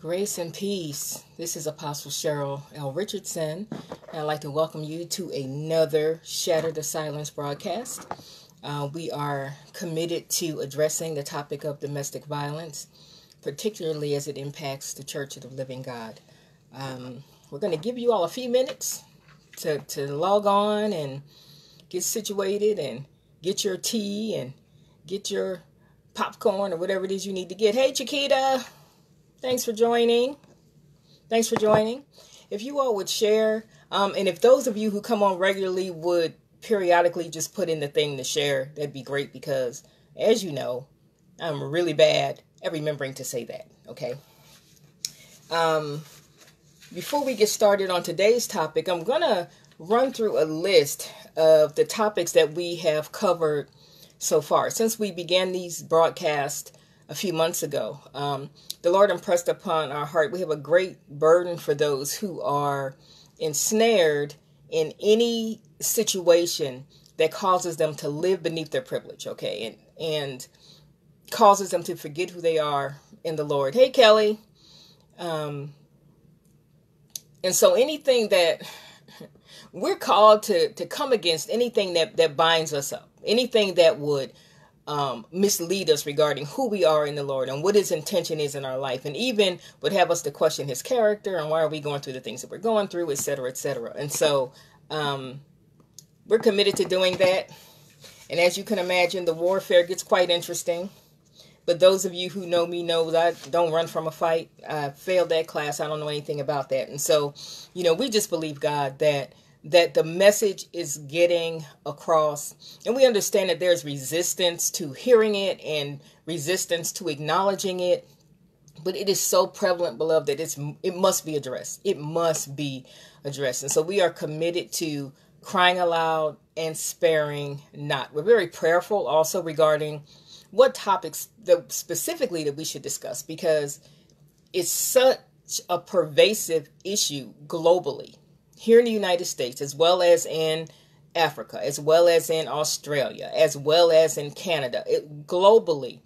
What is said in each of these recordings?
Grace and peace. This is Apostle Cheryle L. Richardson, and I'd like to welcome you to another Shatter the Silence broadcast. Uh, we are committed to addressing the topic of domestic violence, particularly as it impacts the Church of the Living God. Um, we're going to give you all a few minutes to, to log on and get situated and get your tea and get your popcorn or whatever it is you need to get. Hey, Chiquita! Thanks for joining. Thanks for joining. If you all would share, um, and if those of you who come on regularly would periodically just put in the thing to share, that'd be great because, as you know, I'm really bad at remembering to say that. Okay. Um, before we get started on today's topic, I'm gonna run through a list of the topics that we have covered so far since we began these broadcasts a few months ago. Um, the Lord impressed upon our heart. We have a great burden for those who are ensnared in any situation that causes them to live beneath their privilege, okay, and and causes them to forget who they are in the Lord. Hey, Kelly. Um, and so anything that we're called to to come against anything that that binds us up, anything that would um, mislead us regarding who we are in the Lord and what His intention is in our life, and even would have us to question His character and why are we going through the things that we're going through, etc., etc. And so, um, we're committed to doing that. And as you can imagine, the warfare gets quite interesting. But those of you who know me know that I don't run from a fight. I failed that class. I don't know anything about that. And so, you know, we just believe God that that the message is getting across. And we understand that there's resistance to hearing it and resistance to acknowledging it but it is so prevalent beloved that it's it must be addressed. It must be addressed. And so we are committed to crying aloud and sparing not. We're very prayerful also regarding what topics that specifically that we should discuss because it's such a pervasive issue globally here in the United States, as well as in Africa, as well as in Australia, as well as in Canada, it, globally,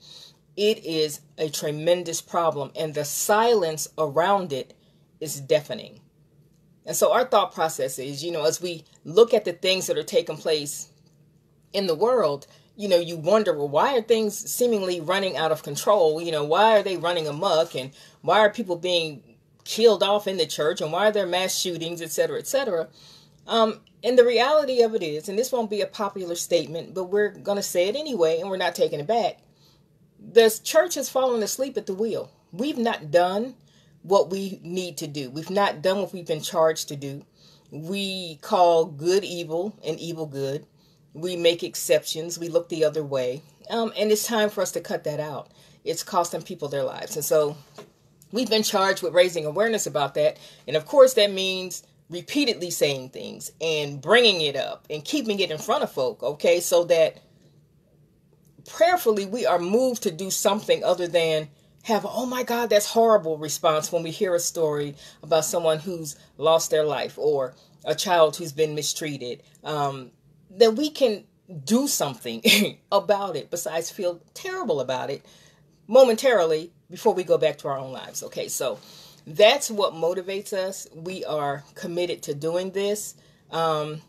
it is a tremendous problem, and the silence around it is deafening. And so, our thought process is you know, as we look at the things that are taking place in the world, you know, you wonder, well, why are things seemingly running out of control? You know, why are they running amok? And why are people being killed off in the church and why are there mass shootings, etc., etc. Um, and the reality of it is, and this won't be a popular statement, but we're going to say it anyway, and we're not taking it back. The church has fallen asleep at the wheel. We've not done what we need to do. We've not done what we've been charged to do. We call good evil and evil good. We make exceptions. We look the other way. Um, and it's time for us to cut that out. It's costing people their lives. And so We've been charged with raising awareness about that. And of course, that means repeatedly saying things and bringing it up and keeping it in front of folk, okay? So that prayerfully we are moved to do something other than have oh my god that's horrible response when we hear a story about someone who's lost their life or a child who's been mistreated um, that we can do something about it besides feel terrible about it momentarily before we go back to our own lives. Okay, so that's what motivates us. We are committed to doing this. Um,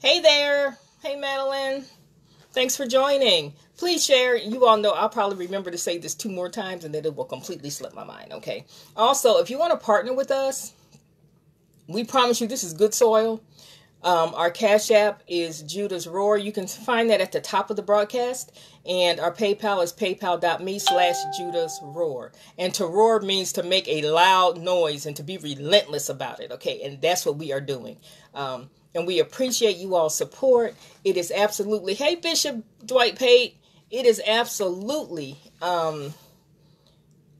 hey there. Hey, Madeline. Thanks for joining. Please share. You all know I'll probably remember to say this two more times and then it will completely slip my mind. Okay. Also, if you want to partner with us, we promise you this is good soil. Um, our Cash App is Judah's Roar. You can find that at the top of the broadcast. And our PayPal is paypal.me slash Judah's Roar. And to roar means to make a loud noise and to be relentless about it. Okay. And that's what we are doing. Um, and we appreciate you all support. It is absolutely, hey, Bishop Dwight Pate, it is absolutely um,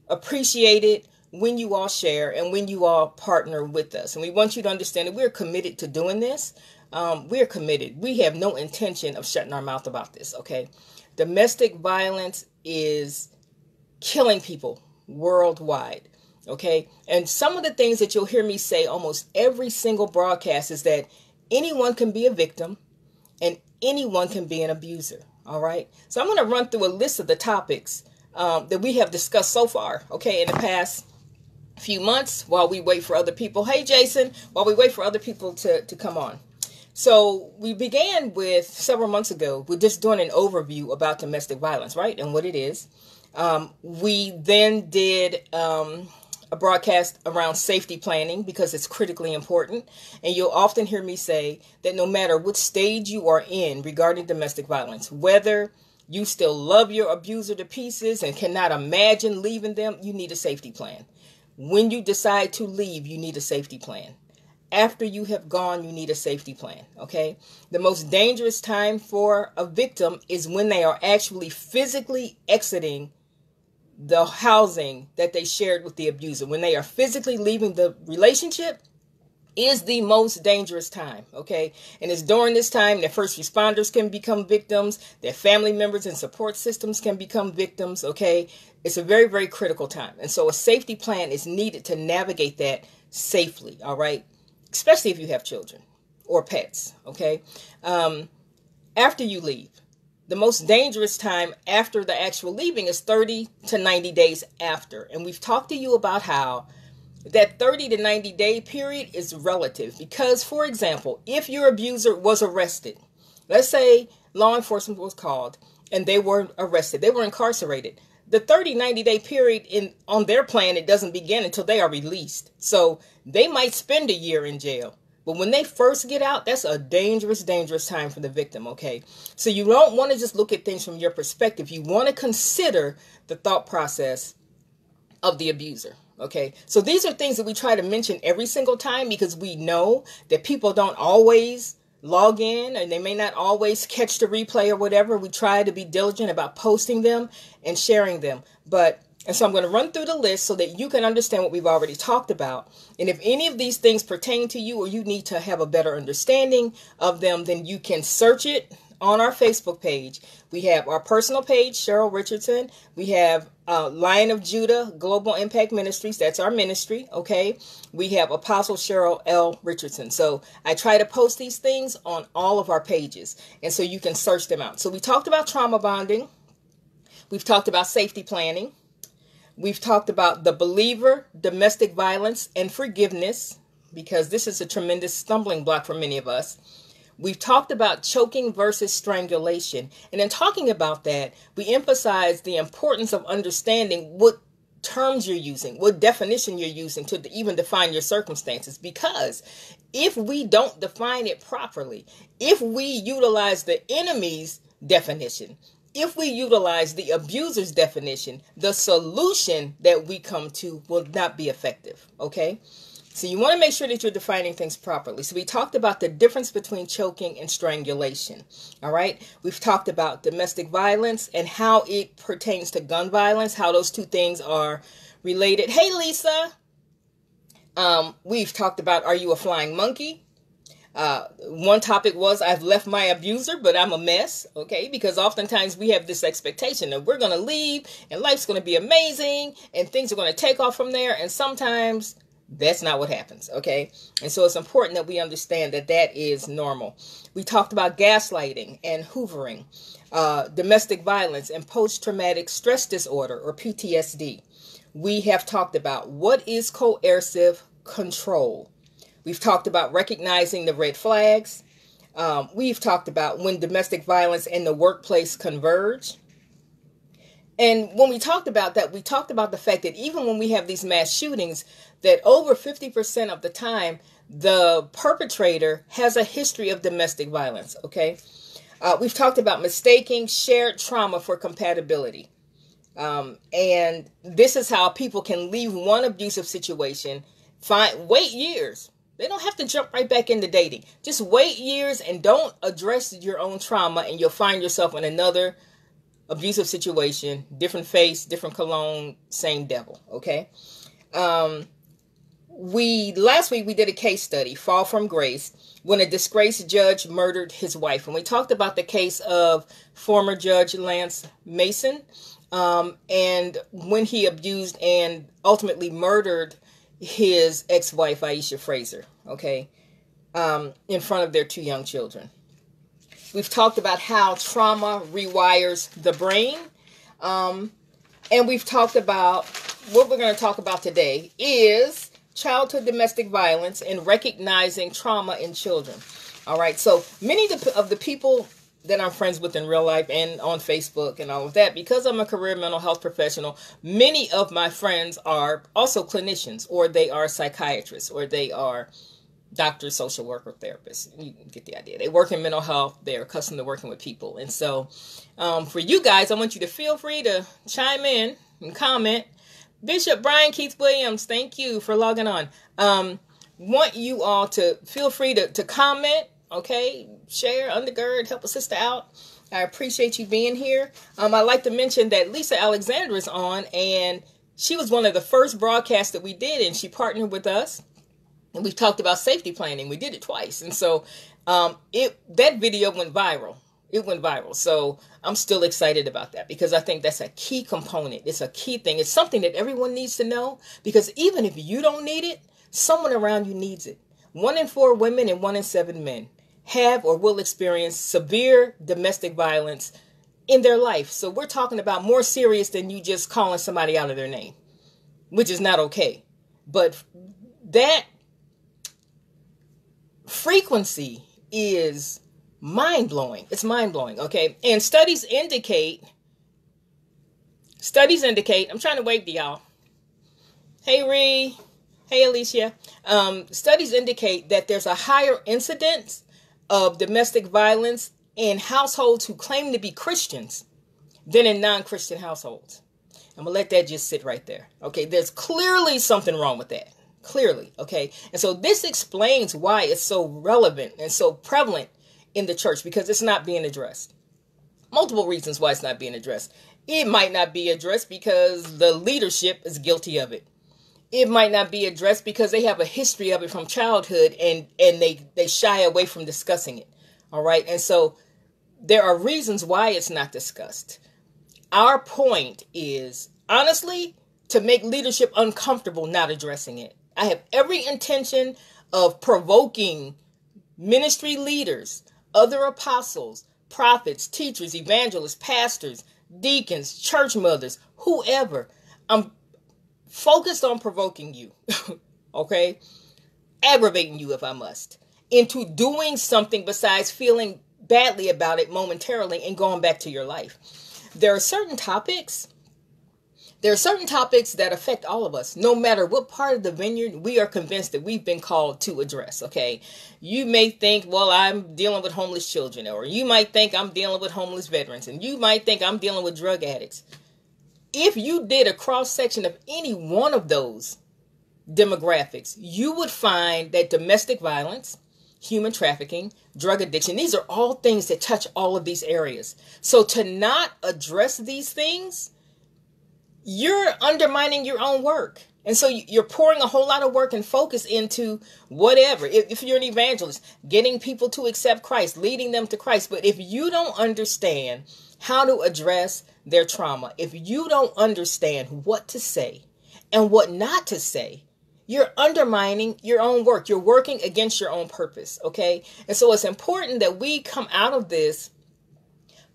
appreciated when you all share and when you all partner with us. And we want you to understand that we're committed to doing this. Um, we're committed. We have no intention of shutting our mouth about this, okay? Domestic violence is killing people worldwide, okay? And some of the things that you'll hear me say almost every single broadcast is that anyone can be a victim and anyone can be an abuser, all right? So I'm going to run through a list of the topics um, that we have discussed so far, okay, in the past few months while we wait for other people. Hey, Jason, while we wait for other people to, to come on. So we began with several months ago with just doing an overview about domestic violence, right, and what it is. Um, we then did um, a broadcast around safety planning because it's critically important. And you'll often hear me say that no matter what stage you are in regarding domestic violence, whether you still love your abuser to pieces and cannot imagine leaving them, you need a safety plan. When you decide to leave, you need a safety plan after you have gone, you need a safety plan. Okay. The most dangerous time for a victim is when they are actually physically exiting the housing that they shared with the abuser. When they are physically leaving the relationship, is the most dangerous time, okay? And it's during this time that first responders can become victims, their family members and support systems can become victims, okay? It's a very, very critical time. And so a safety plan is needed to navigate that safely, all right? especially if you have children or pets, okay? Um, after you leave, the most dangerous time after the actual leaving is 30 to 90 days after. And we've talked to you about how that 30 to 90 day period is relative. Because, for example, if your abuser was arrested, let's say law enforcement was called and they were arrested, they were incarcerated the 30 90 day period in on their plan it doesn't begin until they are released. So they might spend a year in jail but when they first get out that's a dangerous dangerous time for the victim okay? So you don't want to just look at things from your perspective. You want to consider the thought process of the abuser okay so these are things that we try to mention every single time because we know that people don't always log in and they may not always catch the replay or whatever. We try to be diligent about posting them and sharing them. But and so I'm going to run through the list so that you can understand what we've already talked about. And if any of these things pertain to you or you need to have a better understanding of them, then you can search it on our Facebook page. We have our personal page, Cheryle Richardson. We have uh, Lion of Judah Global Impact Ministries. That's our ministry. Okay. We have Apostle Cheryle L. Richardson. So I try to post these things on all of our pages. And so you can search them out. So we talked about trauma bonding. We've talked about safety planning. We've talked about the believer, domestic violence, and forgiveness, because this is a tremendous stumbling block for many of us. We've talked about choking versus strangulation. And in talking about that, we emphasize the importance of understanding what terms you're using, what definition you're using to even define your circumstances. Because if we don't define it properly, if we utilize the enemy's definition, if we utilize the abuser's definition, the solution that we come to will not be effective. Okay? So you want to make sure that you're defining things properly. So we talked about the difference between choking and strangulation. All right. We've talked about domestic violence and how it pertains to gun violence, how those two things are related. Hey, Lisa. Um, we've talked about are you a flying monkey? Uh, one topic was I've left my abuser, but I'm a mess. Okay, because oftentimes we have this expectation that we're going to leave and life's going to be amazing and things are going to take off from there. And sometimes that's not what happens, okay? And so it's important that we understand that that is normal. We talked about gaslighting and hoovering, uh, domestic violence, and post traumatic stress disorder or PTSD. We have talked about what is coercive control. We've talked about recognizing the red flags. Um, we've talked about when domestic violence and the workplace converge. And when we talked about that, we talked about the fact that even when we have these mass shootings, that over 50% of the time, the perpetrator has a history of domestic violence, okay? Uh, we've talked about mistaking shared trauma for compatibility. Um, and this is how people can leave one abusive situation, find wait years. They don't have to jump right back into dating. Just wait years and don't address your own trauma, and you'll find yourself in another abusive situation, different face, different cologne, same devil. Okay. Um, we last week we did a case study, Fall from Grace, when a disgraced judge murdered his wife, and we talked about the case of former Judge Lance Mason, um, and when he abused and ultimately murdered his ex-wife Aisha Fraser. Okay, um, in front of their two young children. We've talked about how trauma rewires the brain. Um, and we've talked about what we're going to talk about today is childhood domestic violence and recognizing trauma in children. All right, so many of the people that I'm friends with in real life and on Facebook and all of that, because I'm a career mental health professional, many of my friends are also clinicians or they are psychiatrists or they are doctors, social worker, therapists. You get the idea. They work in mental health. They're accustomed to working with people. And so, um, for you guys, I want you to feel free to chime in and comment. Bishop Brian Keith Williams, thank you for logging on. Um, want you all to feel free to, to comment, okay? Share, undergird, help a sister out. I appreciate you being here. Um, I'd like to mention that Lisa Alexander is on, and she was one of the first broadcasts that we did, and she partnered with us we've talked about safety planning. We did it twice, and so um, it that video went viral. It went viral. So I'm still excited about that because I think that's a key component. It's a key thing. It's something that everyone needs to know because even if you don't need it, someone around you needs it. One in four women and one in seven men have or will experience severe domestic violence in their life. So we're talking about more serious than you just calling somebody out of their name, which is not okay. But that frequency is mind blowing. It's mind blowing, okay? And studies indicate, studies indicate, I'm trying to wave to y'all. Hey, Ree. Hey, Alicia. Um, studies indicate that there's a higher incidence of domestic violence in households who claim to be Christians than in non Christian households. I'm going to let that just sit right there. Okay, there's clearly something wrong with that clearly. Okay. And so this explains why it's so relevant and so prevalent in the church because it's not being addressed. Multiple reasons why it's not being addressed. It might not be addressed because the leadership is guilty of it. It might not be addressed because they have a history of it from childhood and and they they shy away from discussing it. All right? And so there are reasons why it's not discussed. Our point is honestly to make leadership uncomfortable not addressing it. I have every intention of provoking ministry leaders, other apostles, prophets, teachers, evangelists, pastors, deacons, church mothers, whoever. I'm focused on provoking you, okay? Aggravating you if I must, into doing something besides feeling badly about it momentarily and going back to your life. There are certain topics there are certain topics that affect all of us, no matter what part of the vineyard we are convinced that we've been called to address. Okay. You may think, well, I'm dealing with homeless children, or you might think I'm dealing with homeless veterans, and you might think I'm dealing with drug addicts. If you did a cross section of any one of those demographics, you would find that domestic violence, human trafficking, drug addiction, these are all things that touch all of these areas. So to not address these things, you're undermining your own work. And so you're pouring a whole lot of work and focus into whatever. If you're an evangelist, getting people to accept Christ, leading them to Christ. But if you don't understand how to address their trauma, if you don't understand what to say and what not to say, you're undermining your own work. You're working against your own purpose. Okay. And so it's important that we come out of this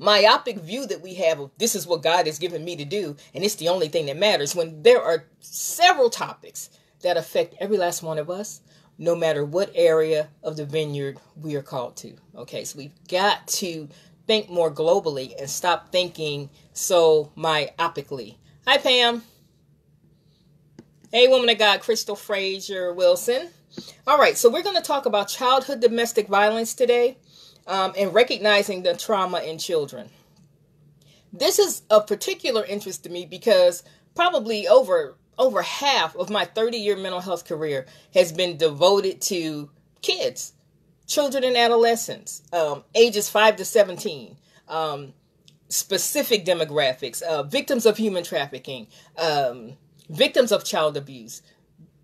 myopic view that we have of this is what God has given me to do, and it's the only thing that matters, when there are several topics that affect every last one of us, no matter what area of the vineyard we are called to. Okay, so we've got to think more globally and stop thinking so myopically. Hi, Pam. Hey, woman of God, Crystal Fraser Wilson. All right, so we're going to talk about childhood domestic violence today um, and recognizing the trauma in children. This is of particular interest to me because probably over over half of my 30 year mental health career has been devoted to kids, children and adolescents, um, ages 5 to 17, um, specific demographics, uh, victims of human trafficking, um, victims of child abuse,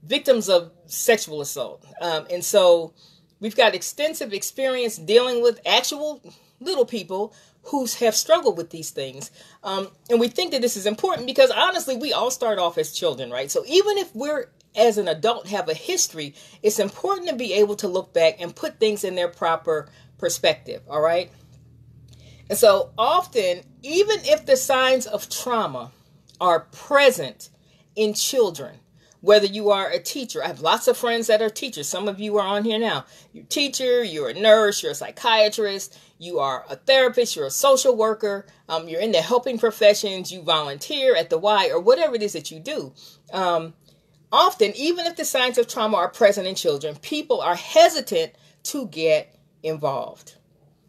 victims of sexual assault. Um, and so We've got extensive experience dealing with actual little people who have struggled with these things. Um, and we think that this is important because honestly, we all start off as children, right? So even if we're as an adult have a history, it's important to be able to look back and put things in their proper perspective, all right? And so often, even if the signs of trauma are present in children. Whether you are a teacher, I have lots of friends that are teachers. Some of you are on here now. You're a teacher, you're a nurse, you're a psychiatrist, you are a therapist, you're a social worker, um, you're in the helping professions, you volunteer at the Y, or whatever it is that you do. Um, often, even if the signs of trauma are present in children, people are hesitant to get involved.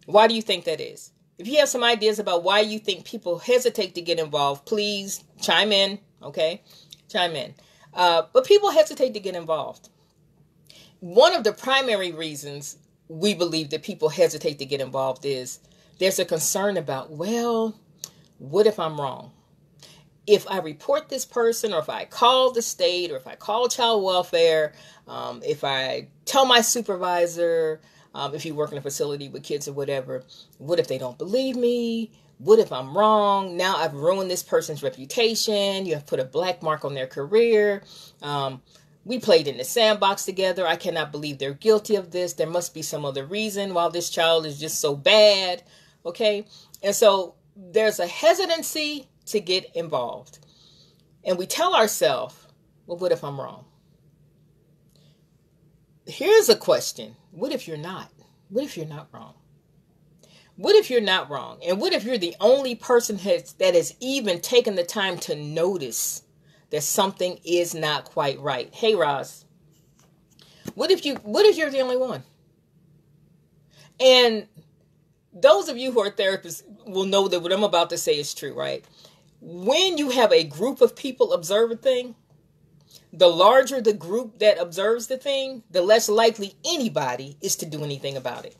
Why do you think that is? If you have some ideas about why you think people hesitate to get involved, please chime in, okay? Chime in. Uh, but people hesitate to get involved. One of the primary reasons we believe that people hesitate to get involved is there's a concern about, well, what if I'm wrong? If I report this person, or if I call the state, or if I call child welfare, um, if I tell my supervisor, um, if you work in a facility with kids or whatever, what if they don't believe me? What if I'm wrong? Now I've ruined this person's reputation. You have put a black mark on their career. Um, we played in the sandbox together. I cannot believe they're guilty of this. There must be some other reason why this child is just so bad. Okay. And so there's a hesitancy to get involved. And we tell ourselves, well, what if I'm wrong? Here's a question what if you're not? What if you're not wrong? What if you're not wrong? And what if you're the only person has, that has even taken the time to notice that something is not quite right? Hey, Roz. What if you what if you're the only one? And those of you who are therapists will know that what I'm about to say is true, right? When you have a group of people observe a thing, the larger the group that observes the thing, the less likely anybody is to do anything about it.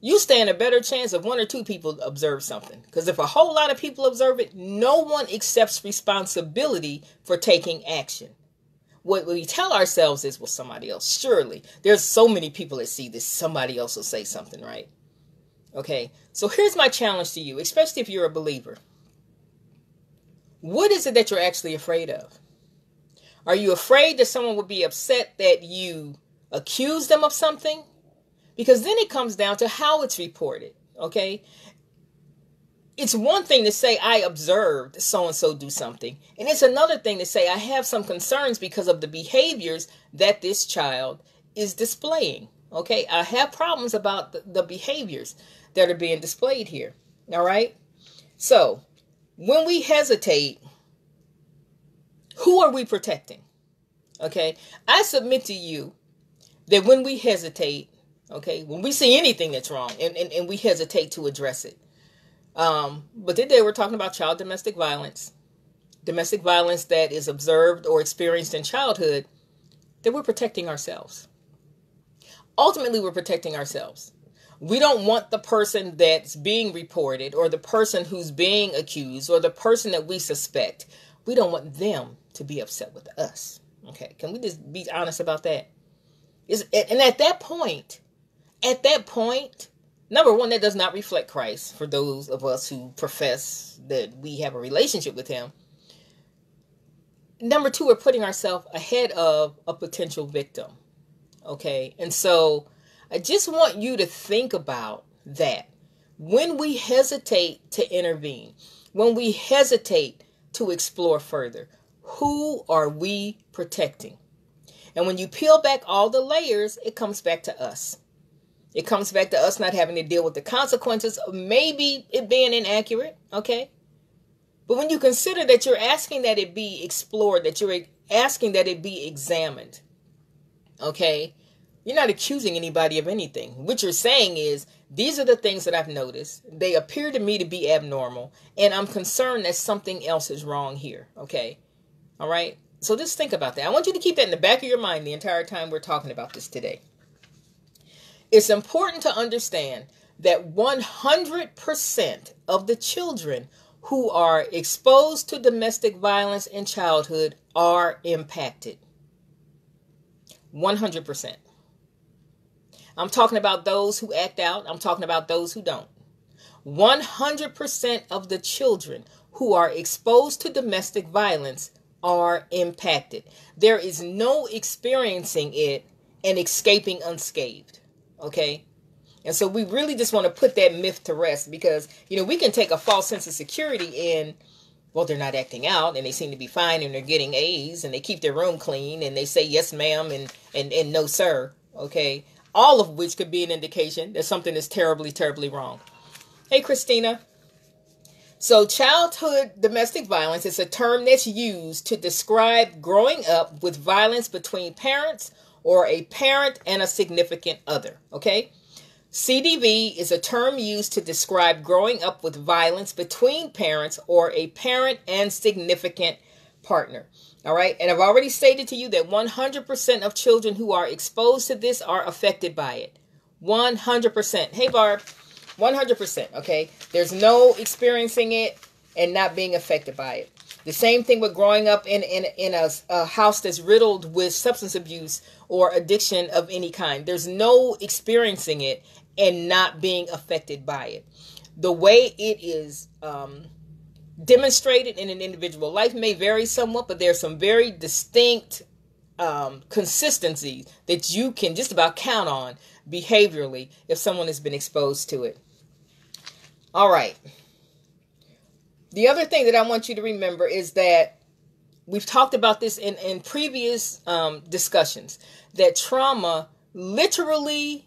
You stand a better chance of one or two people observe something. Because if a whole lot of people observe it, no one accepts responsibility for taking action. What we tell ourselves is, well, somebody else. Surely, there's so many people that see this. Somebody else will say something, right? Okay, so here's my challenge to you, especially if you're a believer. What is it that you're actually afraid of? Are you afraid that someone would be upset that you accuse them of something? Because then it comes down to how it's reported, okay? It's one thing to say, I observed so and so do something. And it's another thing to say, I have some concerns because of the behaviors that this child is displaying. Okay, I have problems about the, the behaviors that are being displayed here. All right, so when we hesitate, who are we protecting? Okay, I submit to you that when we hesitate, okay, when we see anything that's wrong and, and, and we hesitate to address it. Um, but today we're talking about child domestic violence, domestic violence that is observed or experienced in childhood, that we're protecting ourselves. Ultimately, we're protecting ourselves. We don't want the person that's being reported or the person who's being accused or the person that we suspect. We don't want them to be upset with us. Okay, can we just be honest about that? Is and at that point, at that point, number one, that does not reflect Christ for those of us who profess that we have a relationship with Him. Number two, we're putting ourselves ahead of a potential victim. Okay, and so I just want you to think about that. When we hesitate to intervene, when we hesitate to explore further, who are we protecting? And when you peel back all the layers, it comes back to us. It comes back to us not having to deal with the consequences of maybe it being inaccurate, okay? But when you consider that you're asking that it be explored, that you're asking that it be examined, okay? You're not accusing anybody of anything. What you're saying is, these are the things that I've noticed. They appear to me to be abnormal, and I'm concerned that something else is wrong here. Okay. All right. So just think about that. I want you to keep that in the back of your mind the entire time we're talking about this today. It's important to understand that 100% of the children who are exposed to domestic violence in childhood are impacted. 100%. I'm talking about those who act out. I'm talking about those who don't. 100% of the children who are exposed to domestic violence are impacted. There is no experiencing it and escaping unscathed. Okay? And so we really just want to put that myth to rest because, you know, we can take a false sense of security in, well, they're not acting out and they seem to be fine and they're getting A's and they keep their room clean and they say yes, ma'am, and, and, and no, sir. Okay. All of which could be an indication that something is terribly, terribly wrong. Hey, Christina. So, childhood domestic violence is a term that's used to describe growing up with violence between parents or a parent and a significant other. Okay? CDV is a term used to describe growing up with violence between parents or a parent and significant partner. All right. And I've already stated to you that 100% of children who are exposed to this are affected by it. 100%. Hey, Barb. 100%. Okay. There's no experiencing it and not being affected by it. The same thing with growing up in, in, in a, a house that's riddled with substance abuse or addiction of any kind. There's no experiencing it and not being affected by it. The way it is um, demonstrated in an individual life may vary somewhat, but there's some very distinct um, consistencies that you can just about count on behaviorally if someone has been exposed to it. All right. The other thing that I want you to remember is that we've talked about this in, in previous um, discussions that trauma literally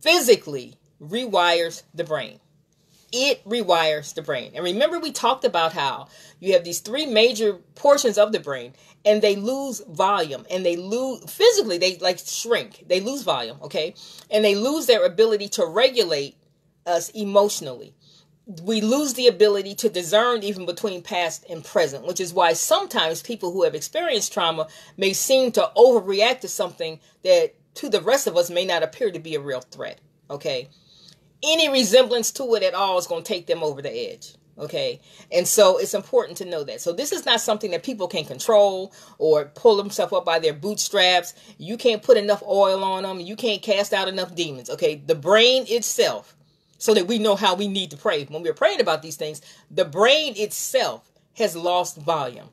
physically rewires the brain. It rewires the brain. And remember, we talked about how you have these three major portions of the brain and they lose volume and they lose physically, they like shrink, they lose volume, okay? And they lose their ability to regulate us emotionally. We lose the ability to discern even between past and present, which is why sometimes people who have experienced trauma may seem to overreact to something that to the rest of us may not appear to be a real threat. Okay. Any resemblance to it at all is going to take them over the edge. Okay. And so it's important to know that. So this is not something that people can control or pull themselves up by their bootstraps. You can't put enough oil on them. You can't cast out enough demons. Okay. The brain itself, so that we know how we need to pray. When we're praying about these things, the brain itself has lost volume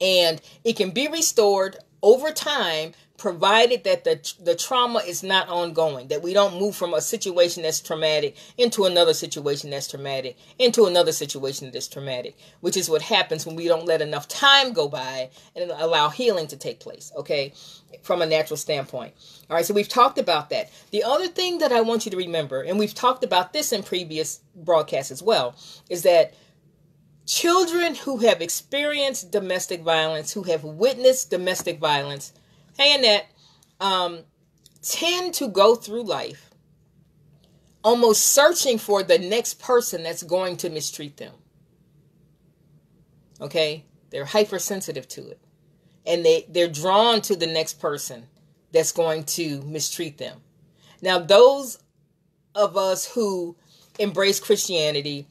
and it can be restored over time provided that the the trauma is not ongoing that we don't move from a situation that's traumatic into another situation that's traumatic into another situation that's traumatic which is what happens when we don't let enough time go by and allow healing to take place okay from a natural standpoint. All right so we've talked about that. The other thing that i want you to remember and we've talked about this in previous broadcasts as well is that children who have experienced domestic violence who have witnessed domestic violence hey Annette, um, tend to go through life almost searching for the next person that's going to mistreat them. Okay? They're hypersensitive to it. And they, they're drawn to the next person that's going to mistreat them. Now, those of us who embrace Christianity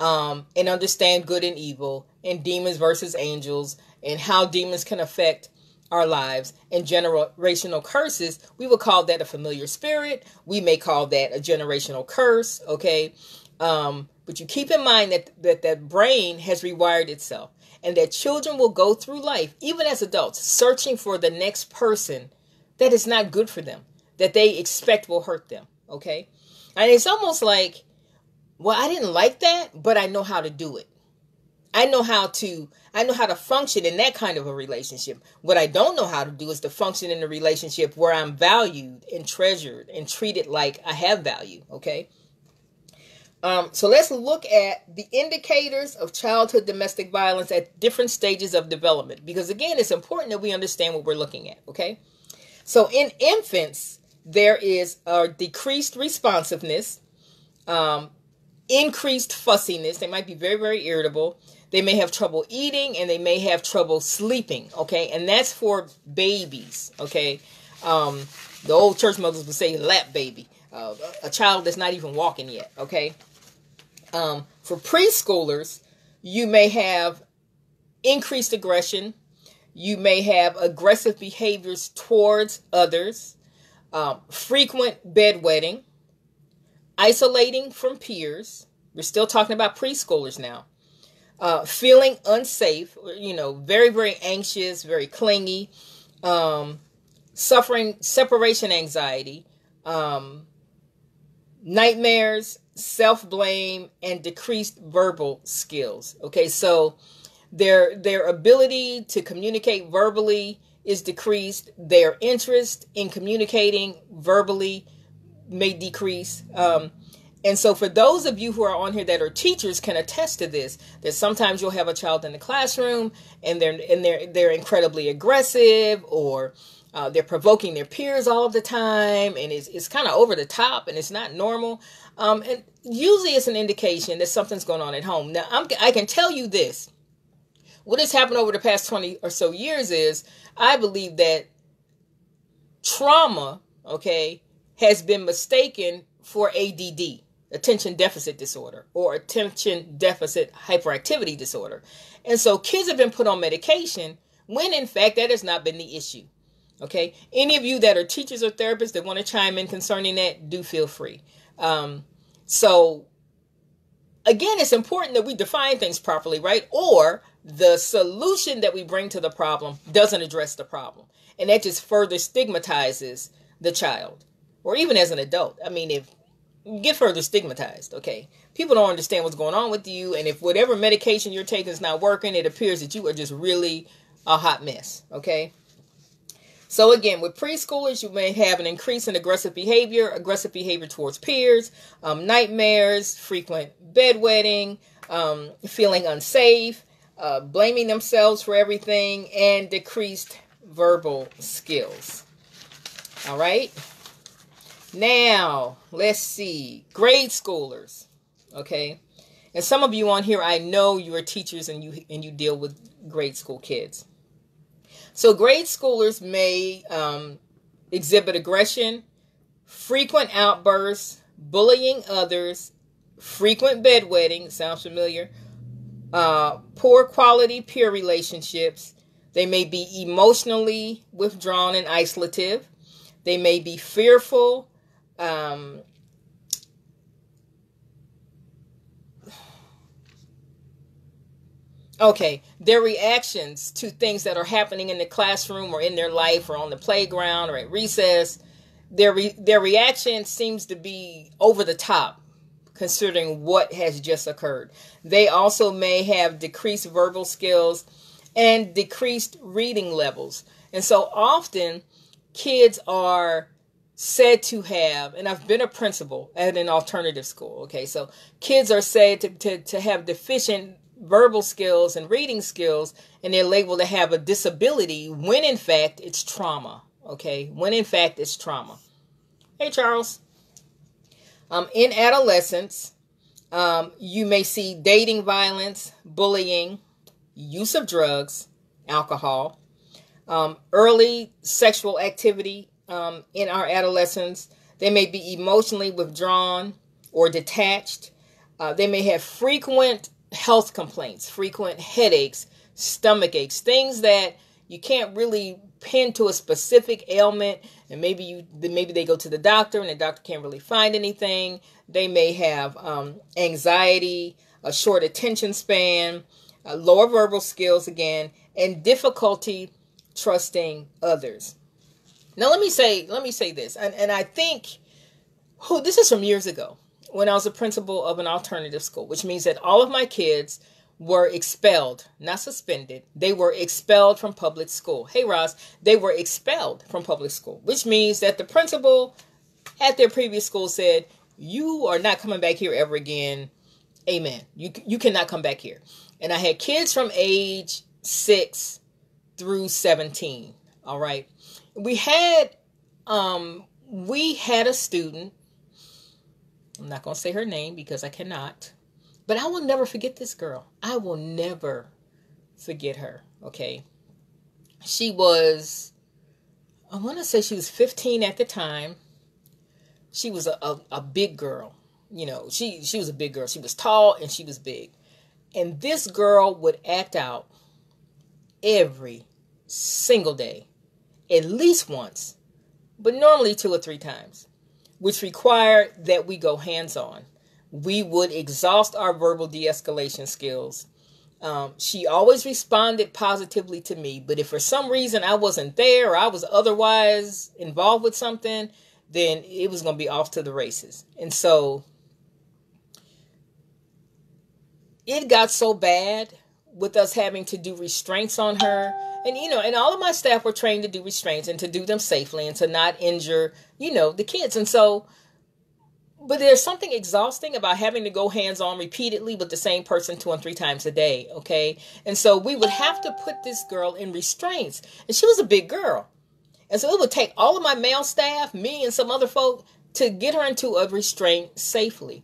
um, and understand good and evil and demons versus angels and how demons can affect our lives and generational curses, we would call that a familiar spirit. We may call that a generational curse, okay? Um, but you keep in mind that, that that brain has rewired itself and that children will go through life, even as adults, searching for the next person that is not good for them, that they expect will hurt them, okay? And it's almost like, well, I didn't like that, but I know how to do it. I know how to I know how to function in that kind of a relationship. What I don't know how to do is to function in a relationship where I'm valued and treasured and treated like I have value, okay? Um, so let's look at the indicators of childhood domestic violence at different stages of development because again it's important that we understand what we're looking at, okay? So in infants there is a decreased responsiveness, um, increased fussiness. They might be very, very irritable. They may have trouble eating and they may have trouble sleeping. Okay. And that's for babies. Okay. Um, the old church mothers would say lap baby, uh, a child that's not even walking yet. Okay. Um, for preschoolers, you may have increased aggression. You may have aggressive behaviors towards others, um, frequent bedwetting, isolating from peers. We're still talking about preschoolers now uh, feeling unsafe, you know, very, very anxious, very clingy, um, suffering separation anxiety, um, nightmares, self blame, and decreased verbal skills. Okay, so their their ability to communicate verbally is decreased their interest in communicating verbally may decrease um, and so for those of you who are on here that are teachers can attest to this that sometimes you'll have a child in the classroom and they're and they're they're incredibly aggressive or uh, they're provoking their peers all the time and it's, it's kind of over the top and it's not normal. Um, and usually it's an indication that something's going on at home. Now I'm, i can tell you this. What has happened over the past 20 or so years is i believe that trauma okay has been mistaken for ADD attention deficit disorder or attention deficit hyperactivity disorder and so kids have been put on medication when in fact that has not been the issue Okay. Any of you that are teachers or therapists that want to chime in concerning that, do feel free. Um, so, again, it's important that we define things properly, right? Or the solution that we bring to the problem doesn't address the problem. And that just further stigmatizes the child or even as an adult. I mean, if get further stigmatized, okay? People don't understand what's going on with you. And if whatever medication you're taking is not working, it appears that you are just really a hot mess, okay? So again, with preschoolers, you may have an increase in aggressive behavior, aggressive behavior towards peers, um, nightmares, frequent bedwetting, um, feeling unsafe, uh, blaming themselves for everything, and decreased verbal skills. All right. Now, let's see. Grade schoolers. Okay. And some of you on here, I know you are teachers and you and you deal with grade school kids. So grade schoolers may um, exhibit aggression, frequent outbursts, bullying others, frequent bedwetting, sounds familiar, uh, poor quality peer relationships. They may be emotionally withdrawn and isolative. They may be fearful, um, Okay, their reactions to things that are happening in the classroom or in their life or on the playground or at recess, their re- their reaction seems to be over the top considering what has just occurred. They also may have decreased verbal skills and decreased reading levels. And so often kids are said to have, and I've been a principal at an alternative school, okay, so kids are said to, to, to have deficient verbal skills and reading skills and they're labeled to have a disability when in fact it's trauma. Okay, when in fact it's trauma. Hey, Charles. Um, in adolescence, um, you may see dating violence, bullying, use of drugs, alcohol, um, early sexual activity um, in our adolescents. They may be emotionally withdrawn or detached. Uh, they may have frequent health complaints, frequent headaches, stomach aches, things that you can't really pin to a specific ailment and maybe you maybe they go to the doctor and the doctor can't really find anything they may have um, anxiety a short attention span uh, lower verbal skills again and difficulty trusting others now let me say let me say this and, and i think who this is from years ago when I was a principal of an alternative school, which means that all of my kids were expelled, not suspended. They were expelled from public school. Hey, Ross, they were expelled from public school, which means that the principal at their previous school said, You are not coming back here ever again. Amen. You, you cannot come back here. And I had kids from age six through 17. All right. We had, um, we had a student I'm not going to say her name because I cannot. But I will never forget this girl. I will never forget her. Okay. She was, I want to say she was 15 at the time. She was a, a, a big girl. You know, she, she was a big girl. She was tall and she was big. And this girl would act out every single day, at least once, but normally two or three times which required that we go hands on. We would exhaust our verbal de escalation skills. Um, she always responded positively to me, but if for some reason I wasn't there or I was otherwise involved with something, then it was going to be off to the races. And so it got so bad with us having to do restraints on her. And you know, and all of my staff were trained to do restraints and to do them safely and to not injure, you know, the kids. And so but there's something exhausting about having to go hands on repeatedly with the same person two and three times a day, okay? And so we would have to put this girl in restraints. And she was a big girl. And so it would take all of my male staff, me and some other folk, to get her into a restraint safely.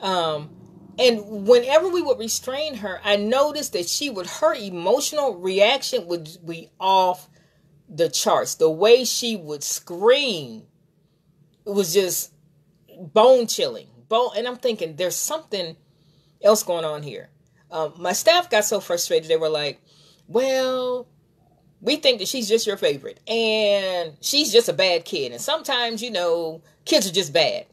Um, and whenever we would restrain her, I noticed that she would, her emotional reaction would be off the charts. The way she would scream, it was just bone chilling. Bone, and I'm thinking there's something else going on here. Um, my staff got so frustrated. They were like, "Well, we think that she's just your favorite, and she's just a bad kid. And sometimes, you know, kids are just bad."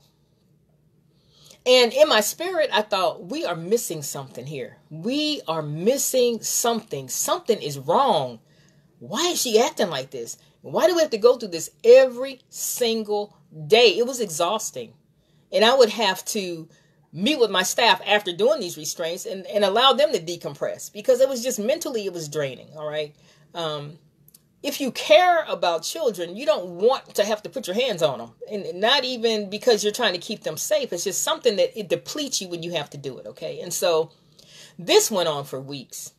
And in my spirit, I thought, we are missing something here. We are missing something. Something is wrong. Why is she acting like this? Why do we have to go through this every single day? It was exhausting. And I would have to meet with my staff after doing these restraints and, and allow them to decompress because it was just mentally, it was draining. All right. Um, if you care about children, you don't want to have to put your hands on them. And not even because you're trying to keep them safe. It's just something that it depletes you when you have to do it. Okay. And so this went on for weeks.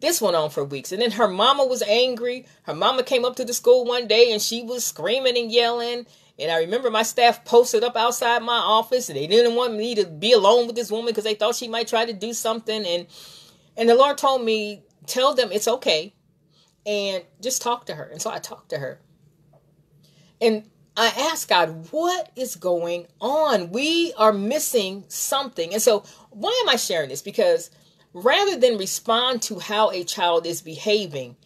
This went on for weeks. And then her mama was angry. Her mama came up to the school one day and she was screaming and yelling. And I remember my staff posted up outside my office and they didn't want me to be alone with this woman because they thought she might try to do something. And and the Lord told me, tell them it's okay and just talk to her. And so I talked to her. And I asked God, what is going on? We are missing something. And so why am I sharing this? Because rather than respond to how a child is behaving,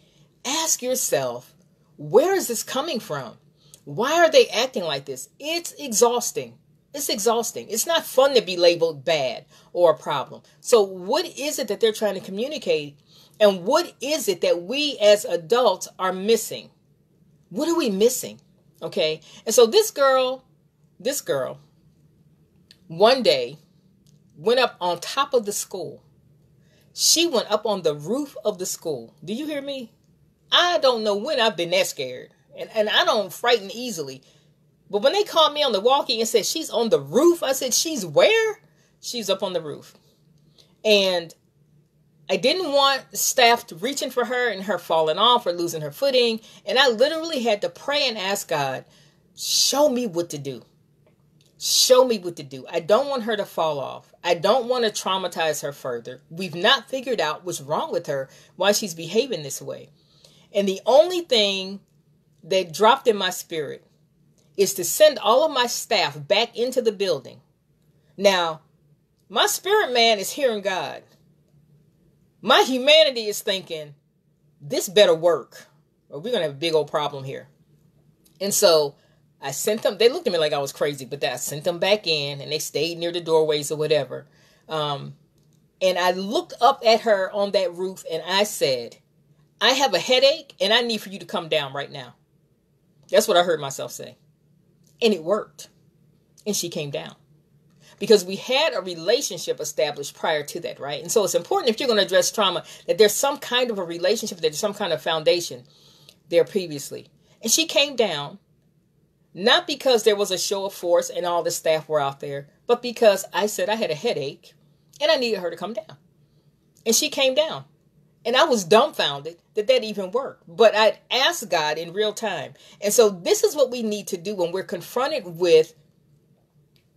ask yourself, where is this coming from? Why are they acting like this? It's exhausting. It's exhausting. It's not fun to be labeled bad or a problem. So, what is it that they're trying to communicate? And what is it that we as adults are missing? What are we missing? Okay. And so, this girl, this girl, one day went up on top of the school. She went up on the roof of the school. Do you hear me? I don't know when I've been that scared and, and I don't frighten easily. But when they called me on the walkie and said she's on the roof, I said, She's where? She's up on the roof. And I didn't want staff reaching for her and her falling off or losing her footing. And I literally had to pray and ask God, show me what to do. Show me what to do. I don't want her to fall off. I don't want to traumatize her further. We've not figured out what's wrong with her, why she's behaving this way. And the only thing that dropped in my spirit is to send all of my staff back into the building. Now, my spirit man is hearing God. My humanity is thinking, this better work, or we're going to have a big old problem here. And so I sent them, they looked at me like I was crazy, but I sent them back in and they stayed near the doorways or whatever. Um, and I looked up at her on that roof and I said, I have a headache and I need for you to come down right now. That's what I heard myself say. And it worked. And she came down. Because we had a relationship established prior to that, right? And so it's important if you're going to address trauma that there's some kind of a relationship, that there's some kind of foundation there previously. And she came down, not because there was a show of force and all the staff were out there, but because I said I had a headache and I needed her to come down. And she came down. And I was dumbfounded that that even worked. But I'd asked God in real time. And so this is what we need to do when we're confronted with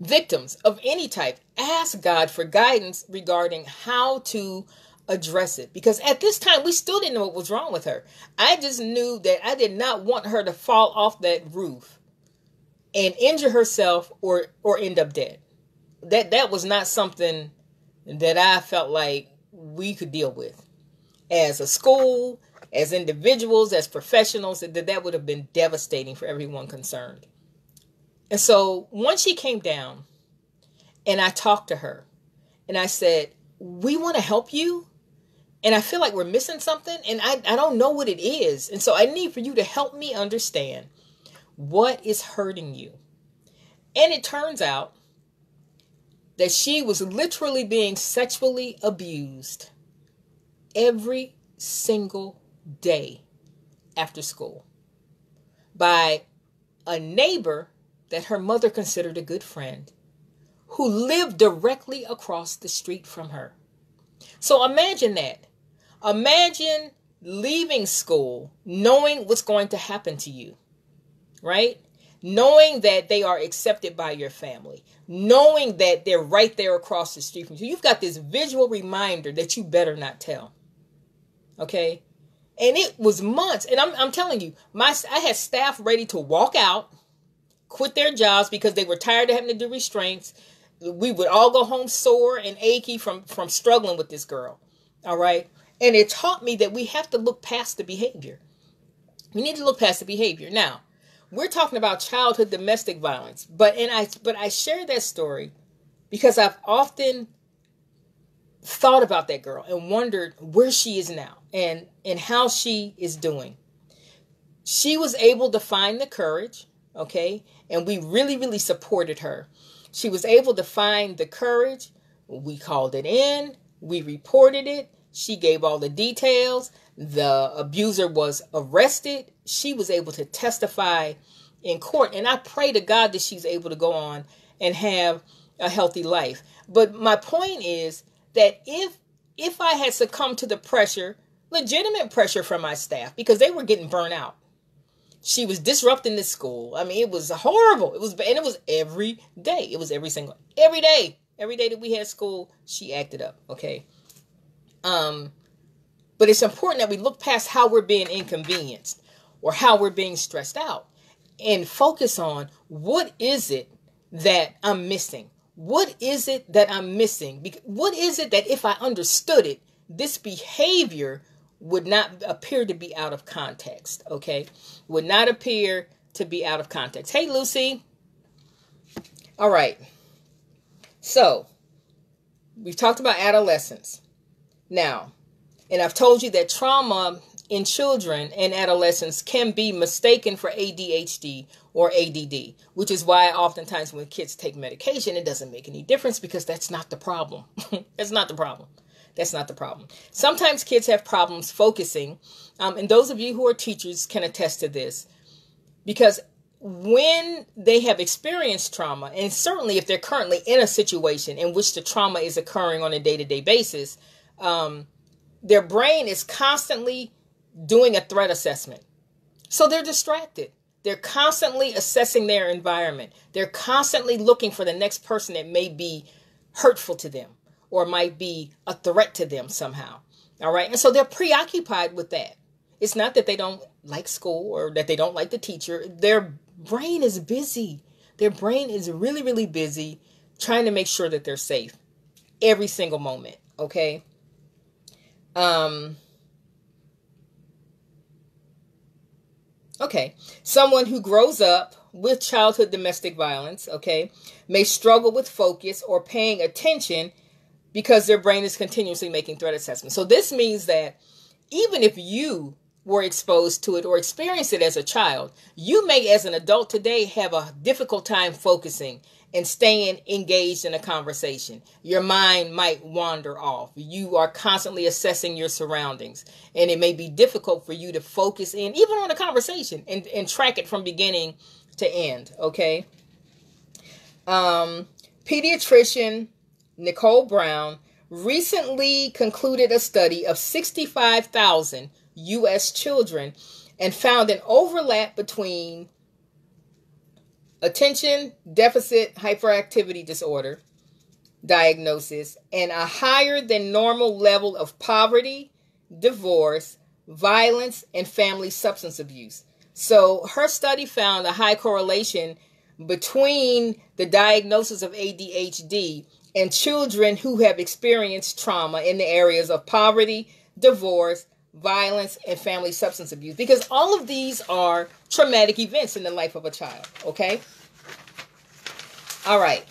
victims of any type. Ask God for guidance regarding how to address it. Because at this time, we still didn't know what was wrong with her. I just knew that I did not want her to fall off that roof and injure herself or or end up dead. That that was not something that I felt like we could deal with as a school, as individuals, as professionals, that that would have been devastating for everyone concerned. And so once she came down and I talked to her and I said, We want to help you. And I feel like we're missing something and I, I don't know what it is. And so I need for you to help me understand what is hurting you. And it turns out that she was literally being sexually abused every single day after school by a neighbor that her mother considered a good friend who lived directly across the street from her. So imagine that. Imagine leaving school knowing what's going to happen to you, right? Knowing that they are accepted by your family, knowing that they're right there across the street from you. You've got this visual reminder that you better not tell. Okay? And it was months. And I'm, I'm telling you, my I had staff ready to walk out, quit their jobs because they were tired of having to do restraints. We would all go home sore and achy from, from struggling with this girl. All right. And it taught me that we have to look past the behavior. We need to look past the behavior. Now, we're talking about childhood domestic violence, but and I but I share that story because I've often thought about that girl and wondered where she is now and and how she is doing. She was able to find the courage, okay? And we really really supported her. She was able to find the courage. We called it in, we reported it, she gave all the details. The abuser was arrested. She was able to testify in court. And I pray to God that she's able to go on and have a healthy life. But my point is that if if I had succumbed to the pressure, legitimate pressure from my staff, because they were getting burnt out. She was disrupting the school. I mean, it was horrible. It was and it was every day. It was every single every day. Every day that we had school, she acted up. Okay. Um, but it's important that we look past how we're being inconvenienced or how we're being stressed out and focus on what is it that I'm missing? What is it that I'm missing? What is it that if I understood it, this behavior would not appear to be out of context, okay? Would not appear to be out of context. Hey, Lucy. All right. So, we've talked about adolescence. Now, and I've told you that trauma in children and adolescents can be mistaken for ADHD or ADD, which is why oftentimes when kids take medication, it doesn't make any difference because that's not the problem. that's not the problem. That's not the problem. Sometimes kids have problems focusing, um, and those of you who are teachers can attest to this because when they have experienced trauma, and certainly if they're currently in a situation in which the trauma is occurring on a day to day basis, um, their brain is constantly doing a threat assessment. So they're distracted. They're constantly assessing their environment. They're constantly looking for the next person that may be hurtful to them or might be a threat to them somehow. All right. And so they're preoccupied with that. It's not that they don't like school or that they don't like the teacher. Their brain is busy. Their brain is really, really busy trying to make sure that they're safe every single moment. Okay. Um, okay, someone who grows up with childhood domestic violence, okay, may struggle with focus or paying attention because their brain is continuously making threat assessments. So this means that even if you were exposed to it or experienced it as a child, you may, as an adult today, have a difficult time focusing and staying engaged in a conversation. Your mind might wander off. You are constantly assessing your surroundings, and it may be difficult for you to focus in, even on a conversation, and, and track it from beginning to end. Okay. Um, pediatrician Nicole Brown recently concluded a study of 65,000 U.S. children and found an overlap between attention deficit hyperactivity disorder diagnosis and a higher than normal level of poverty, divorce, violence, and family substance abuse. So her study found a high correlation between the diagnosis of ADHD and children who have experienced trauma in the areas of poverty, divorce, violence, and family substance abuse. Because all of these are traumatic events in the life of a child, okay? All right.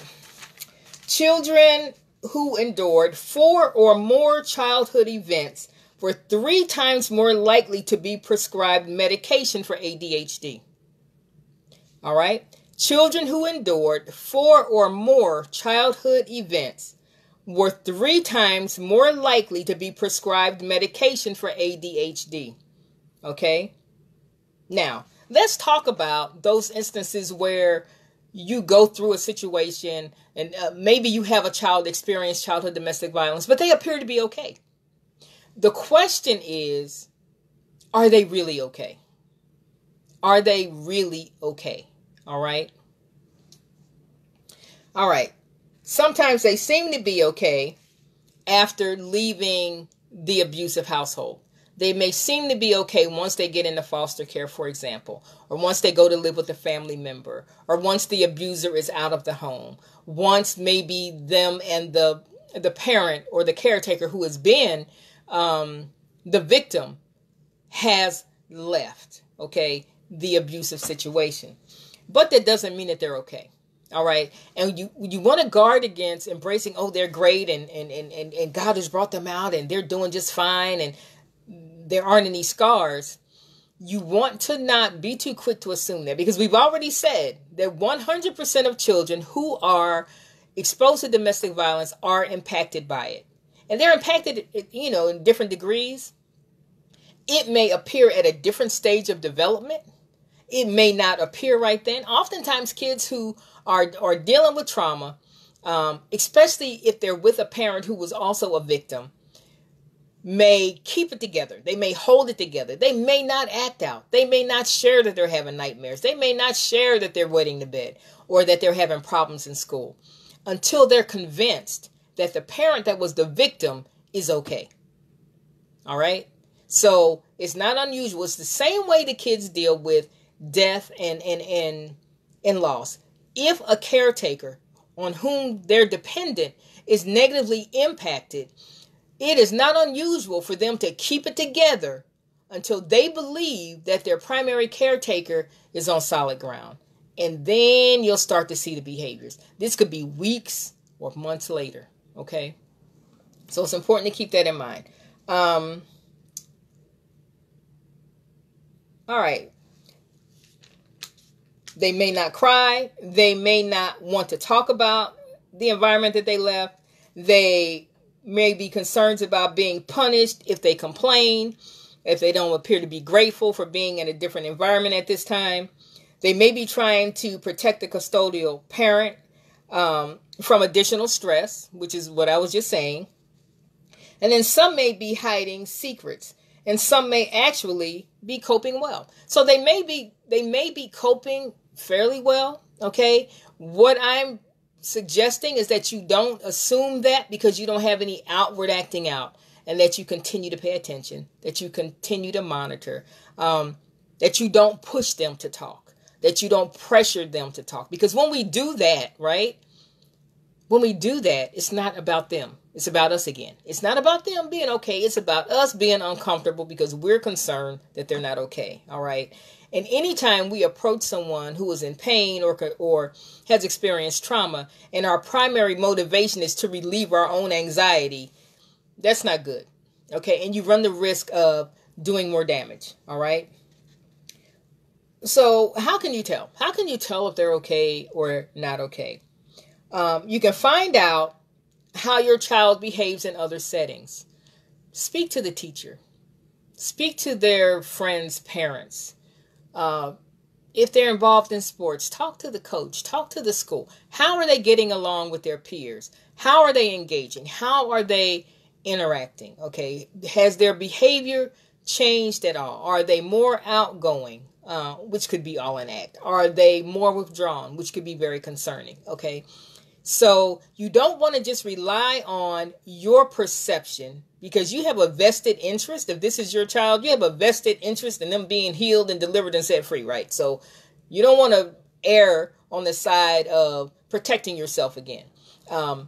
Children who endured four or more childhood events were three times more likely to be prescribed medication for ADHD. All right. Children who endured four or more childhood events were three times more likely to be prescribed medication for ADHD. Okay? Now, let's talk about those instances where you go through a situation and uh, maybe you have a child experience childhood domestic violence, but they appear to be okay. The question is are they really okay? Are they really okay? All right. All right. Sometimes they seem to be okay after leaving the abusive household. They may seem to be okay once they get into foster care, for example, or once they go to live with a family member, or once the abuser is out of the home, once maybe them and the the parent or the caretaker who has been um, the victim has left. Okay, the abusive situation, but that doesn't mean that they're okay. All right. And you you want to guard against embracing, oh, they're great and, and, and, and, and God has brought them out and they're doing just fine and there aren't any scars. You want to not be too quick to assume that because we've already said that 100% of children who are exposed to domestic violence are impacted by it. And they're impacted, you know, in different degrees. It may appear at a different stage of development. It may not appear right then. Oftentimes, kids who are, are dealing with trauma, um, especially if they're with a parent who was also a victim, may keep it together. They may hold it together. They may not act out. They may not share that they're having nightmares. They may not share that they're wetting the bed or that they're having problems in school until they're convinced that the parent that was the victim is okay. All right? So it's not unusual. It's the same way the kids deal with death and and and, and loss if a caretaker on whom they're dependent is negatively impacted, it is not unusual for them to keep it together until they believe that their primary caretaker is on solid ground. And then you'll start to see the behaviors. This could be weeks or months later. Okay. So it's important to keep that in mind. Um, all right. They may not cry. They may not want to talk about the environment that they left. They may be concerned about being punished if they complain, if they don't appear to be grateful for being in a different environment at this time. They may be trying to protect the custodial parent um, from additional stress, which is what I was just saying. And then some may be hiding secrets, and some may actually be coping well. So they may be they may be coping fairly well. Okay. What I'm suggesting is that you don't assume that because you don't have any outward acting out and that you continue to pay attention, that you continue to monitor, um, that you don't push them to talk, that you don't pressure them to talk. Because when we do that, right? When we do that, it's not about them. It's about us again. It's not about them being okay. It's about us being uncomfortable because we're concerned that they're not okay. All right. And anytime we approach someone who is in pain or or has experienced trauma, and our primary motivation is to relieve our own anxiety, that's not good. Okay, and you run the risk of doing more damage. All right. So how can you tell? How can you tell if they're okay or not okay? Um, you can find out how your child behaves in other settings. Speak to the teacher. Speak to their friends' parents uh, if they're involved in sports, talk to the coach, talk to the school. How are they getting along with their peers? How are they engaging? How are they interacting? Okay, has their behavior changed at all? Are they more outgoing, uh, which could be all an act? Are they more withdrawn, which could be very concerning? Okay, so you don't want to just rely on your perception because you have a vested interest. If this is your child, you have a vested interest in them being healed and delivered and set free, right? So you don't want to err on the side of protecting yourself again. Um,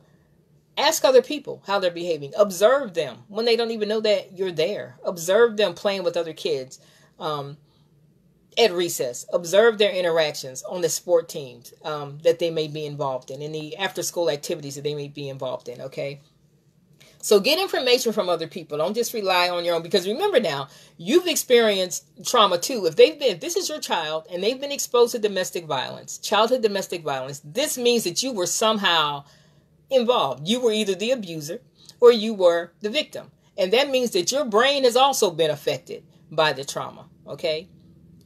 ask other people how they're behaving. Observe them when they don't even know that you're there. Observe them playing with other kids. Um, at recess. Observe their interactions on the sport teams um, that they may be involved in, in the after school activities that they may be involved in, okay? So get information from other people. Don't just rely on your own because remember now, you've experienced trauma too. If they've been if this is your child and they've been exposed to domestic violence, childhood domestic violence, this means that you were somehow involved. You were either the abuser or you were the victim. And that means that your brain has also been affected by the trauma, okay?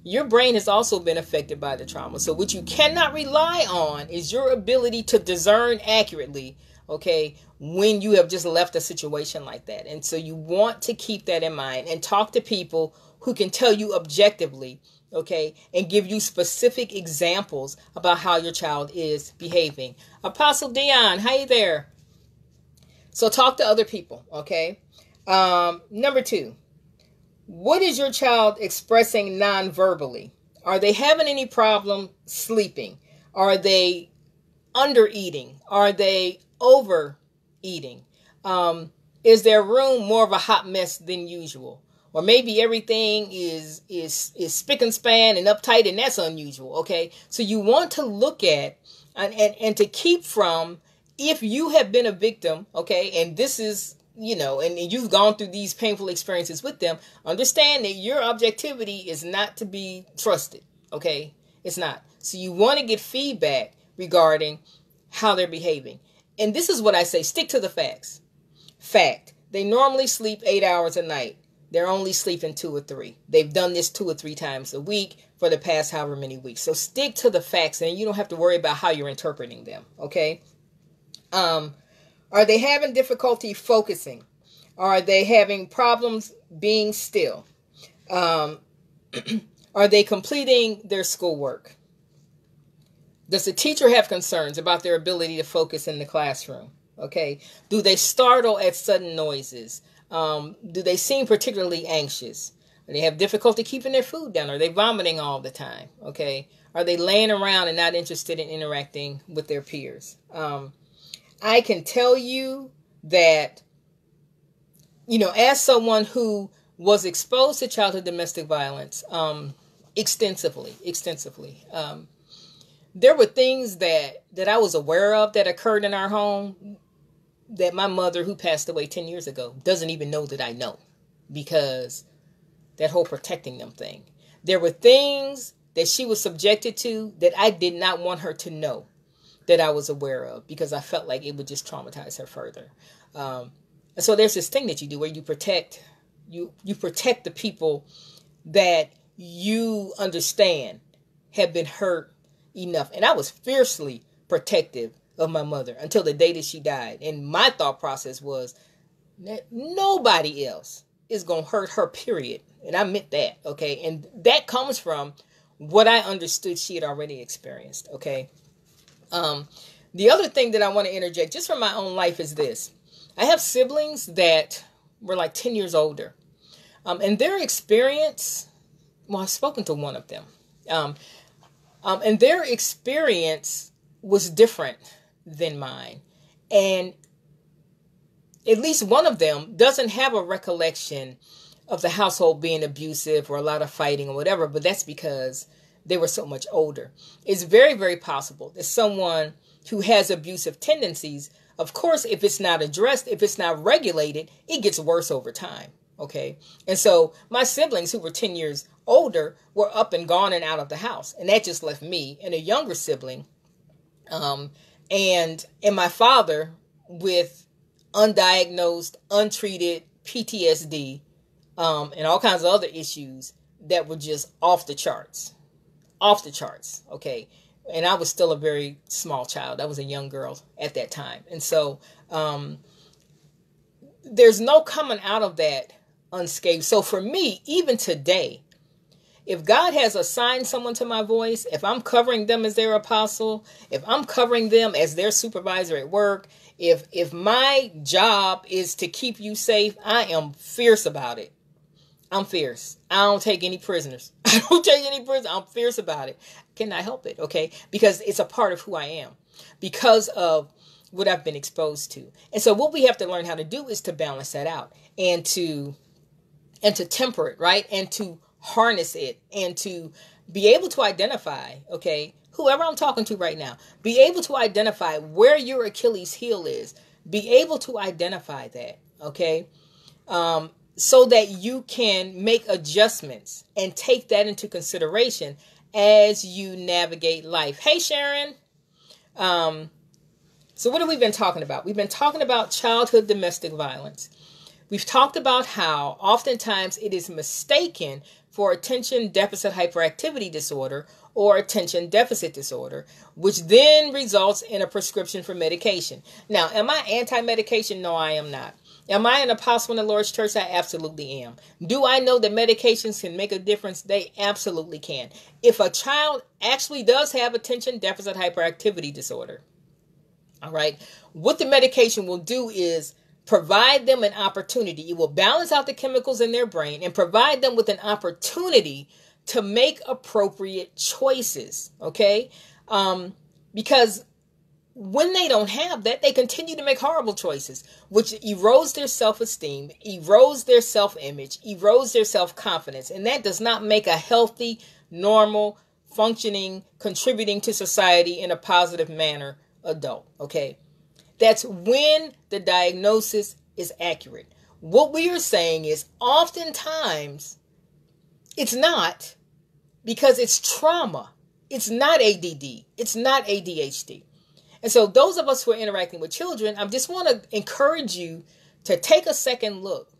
Your brain has also been affected by the trauma. So, what you cannot rely on is your ability to discern accurately, okay, when you have just left a situation like that. And so, you want to keep that in mind and talk to people who can tell you objectively okay, and give you specific examples about how your child is behaving. Apostle Dion, you there? So talk to other people, okay? Um, number two, what is your child expressing non-verbally? Are they having any problem sleeping? Are they under eating? Are they overeating? Um, is their room more of a hot mess than usual? or maybe everything is is is spick and span and uptight and that's unusual okay so you want to look at and, and and to keep from if you have been a victim okay and this is you know and, you've gone through these painful experiences with them understand that your objectivity is not to be trusted okay it's not so you want to get feedback regarding how they're behaving and this is what i say stick to the facts fact they normally sleep eight hours a night they're only sleeping two or three. They've done this two or three times a week for the past however many weeks. So stick to the facts and you don't have to worry about how you're interpreting them, okay? Um are they having difficulty focusing? Are they having problems being still? Um are they completing their schoolwork? Does the teacher have concerns about their ability to focus in the classroom? Okay. Do they startle at sudden noises? Um, do they seem particularly anxious? Do they have difficulty keeping their food down? Are they vomiting all the time? Okay. Are they laying around and not interested in interacting with their peers? Um, I can tell you that, you know, as someone who was exposed to childhood domestic violence um, extensively, extensively, um, there were things that that I was aware of that occurred in our home that my mother, who passed away 10 years ago, doesn't even know that I know because that whole protecting them thing. There were things that she was subjected to that I did not want her to know that I was aware of because I felt like it would just traumatize her further. Um, so there's this thing that you do where you protect you you protect the people that you understand have been hurt enough. And I was fiercely protective of my mother until the day that she died. And my thought process was that nobody else is going to hurt her, period. And I meant that, okay? And that comes from what I understood she had already experienced, okay? Um, the other thing that I want to interject just from my own life is this I have siblings that were like 10 years older. Um, and their experience, well, I've spoken to one of them. Um, um, and their experience was different than mine. And at least one of them doesn't have a recollection of the household being abusive or a lot of fighting or whatever, but that's because they were so much older. It's very, very possible that someone who has abusive tendencies, of course, if it's not addressed, if it's not regulated, it gets worse over time. Okay. And so my siblings who were 10 years older were up and gone and out of the house. And that just left me and a younger sibling um, and and my father with undiagnosed, untreated PTSD, um, and all kinds of other issues that were just off the charts, off the charts. Okay, and I was still a very small child. I was a young girl at that time, and so um, there's no coming out of that unscathed. So for me, even today, if God has assigned someone to my voice, if I'm covering them as their apostle, if I'm covering them as their supervisor at work, if if my job is to keep you safe, I am fierce about it. I'm fierce. I don't take any prisoners. I don't take any prisoners. I'm fierce about it. I help it? Okay? Because it's a part of who I am. Because of what I've been exposed to. And so what we have to learn how to do is to balance that out and to and to temper it, right? And to harness it and to be able to identify, okay, whoever I'm talking to right now, be able to identify where your Achilles heel is, be able to identify that, okay, um, so that you can make adjustments and take that into consideration as you navigate life. Hey, Sharon. Um, So, what have we been talking about? We've been talking about childhood domestic violence. We've talked about how oftentimes it is mistaken for attention deficit hyperactivity disorder or attention deficit disorder, which then results in a prescription for medication. Now, am I anti medication? No, I am not. Am I an apostle in the Lord's church? I absolutely am. Do I know that medications can make a difference? They absolutely can. If a child actually does have attention deficit hyperactivity disorder, all right, what the medication will do is provide them an opportunity. It will balance out the chemicals in their brain and provide them with an opportunity to make appropriate choices. Okay, um, because when they don't have that, they continue to make horrible choices, which erodes their self esteem, erodes their self image, erodes their self confidence. And that does not make a healthy, normal, functioning, contributing to society in a positive manner adult. Okay. That's when the diagnosis is accurate. What we are saying is oftentimes it's not because it's trauma. It's not ADD. It's not ADHD. And so, those of us who are interacting with children, I just want to encourage you to take a second look,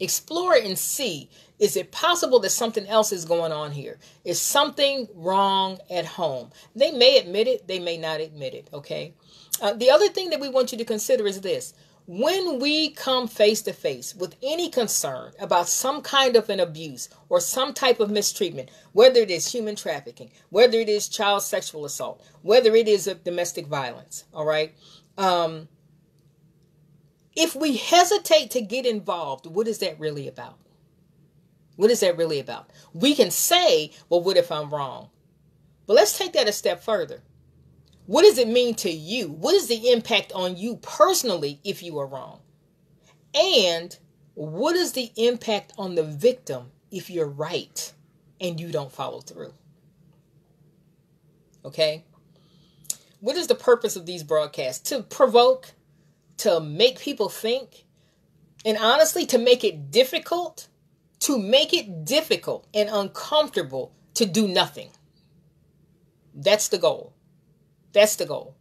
explore and see is it possible that something else is going on here? Is something wrong at home? They may admit it, they may not admit it, okay? Uh, the other thing that we want you to consider is this when we come face to face with any concern about some kind of an abuse or some type of mistreatment, whether it is human trafficking, whether it is child sexual assault, whether it is domestic violence, all right? Um, if we hesitate to get involved, what is that really about? What is that really about? We can say, well, what if I'm wrong? But let's take that a step further. What does it mean to you? What is the impact on you personally if you are wrong? And what is the impact on the victim if you're right and you don't follow through? Okay? What is the purpose of these broadcasts? To provoke, to make people think, and honestly, to make it difficult, to make it difficult and uncomfortable to do nothing. That's the goal. That's the goal.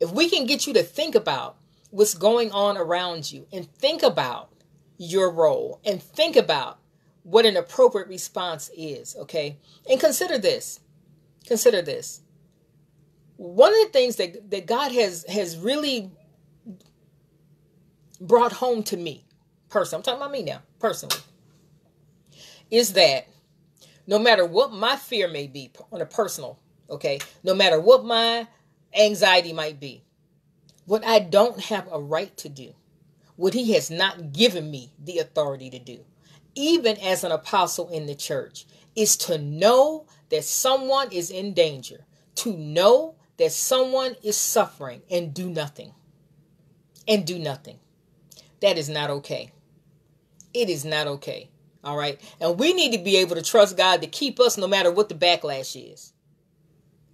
If we can get you to think about what's going on around you and think about your role and think about what an appropriate response is, okay? And consider this. Consider this. One of the things that, that God has has really brought home to me, personally, I'm talking about me now, personally, is that no matter what my fear may be on a personal, okay, no matter what my anxiety might be. What I don't have a right to do, what He has not given me the authority to do, even as an apostle in the church, is to know that someone is in danger, to know that someone is suffering and do nothing. And do nothing. That is not okay. It is not okay. All right. And we need to be able to trust God to keep us no matter what the backlash is.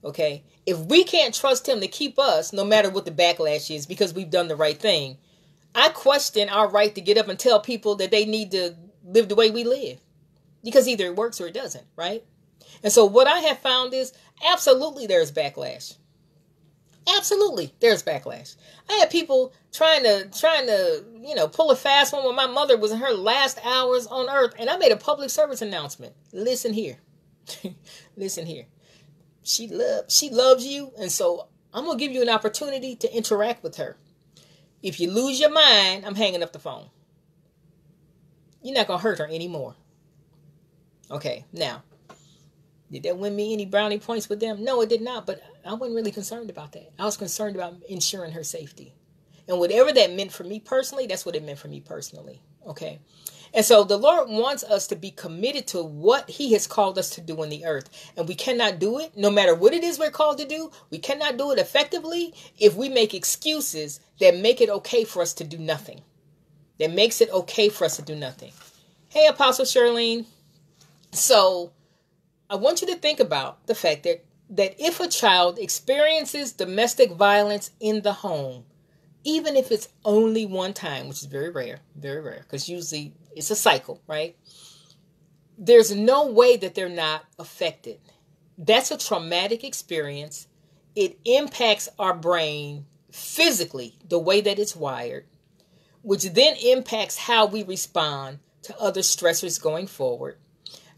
Okay? If we can't trust him to keep us, no matter what the backlash is, because we've done the right thing, I question our right to get up and tell people that they need to live the way we live. Because either it works or it doesn't, right? And so what I have found is absolutely there's backlash. Absolutely, there's backlash. I had people trying to trying to, you know, pull a fast one when my mother was in her last hours on earth and I made a public service announcement. Listen here. Listen here she love she loves you. And so i'm gonna give you an opportunity to interact with her. If you lose your mind i'm hanging up the phone. You're not gonna hurt her anymore. Okay now did that win me any brownie points with them? No it did not but i wasn't really concerned about that. I was concerned about ensuring her safety. And whatever that meant for me personally that's what it meant for me personally okay and so the Lord wants us to be committed to what He has called us to do in the earth. And we cannot do it, no matter what it is we're called to do, we cannot do it effectively if we make excuses that make it okay for us to do nothing. That makes it okay for us to do nothing. Hey, Apostle Charlene. So I want you to think about the fact that, that if a child experiences domestic violence in the home, even if it's only one time, which is very rare, very rare, because usually it's a cycle, right? There's no way that they're not affected. That's a traumatic experience. It impacts our brain physically the way that it's wired, which then impacts how we respond to other stressors going forward.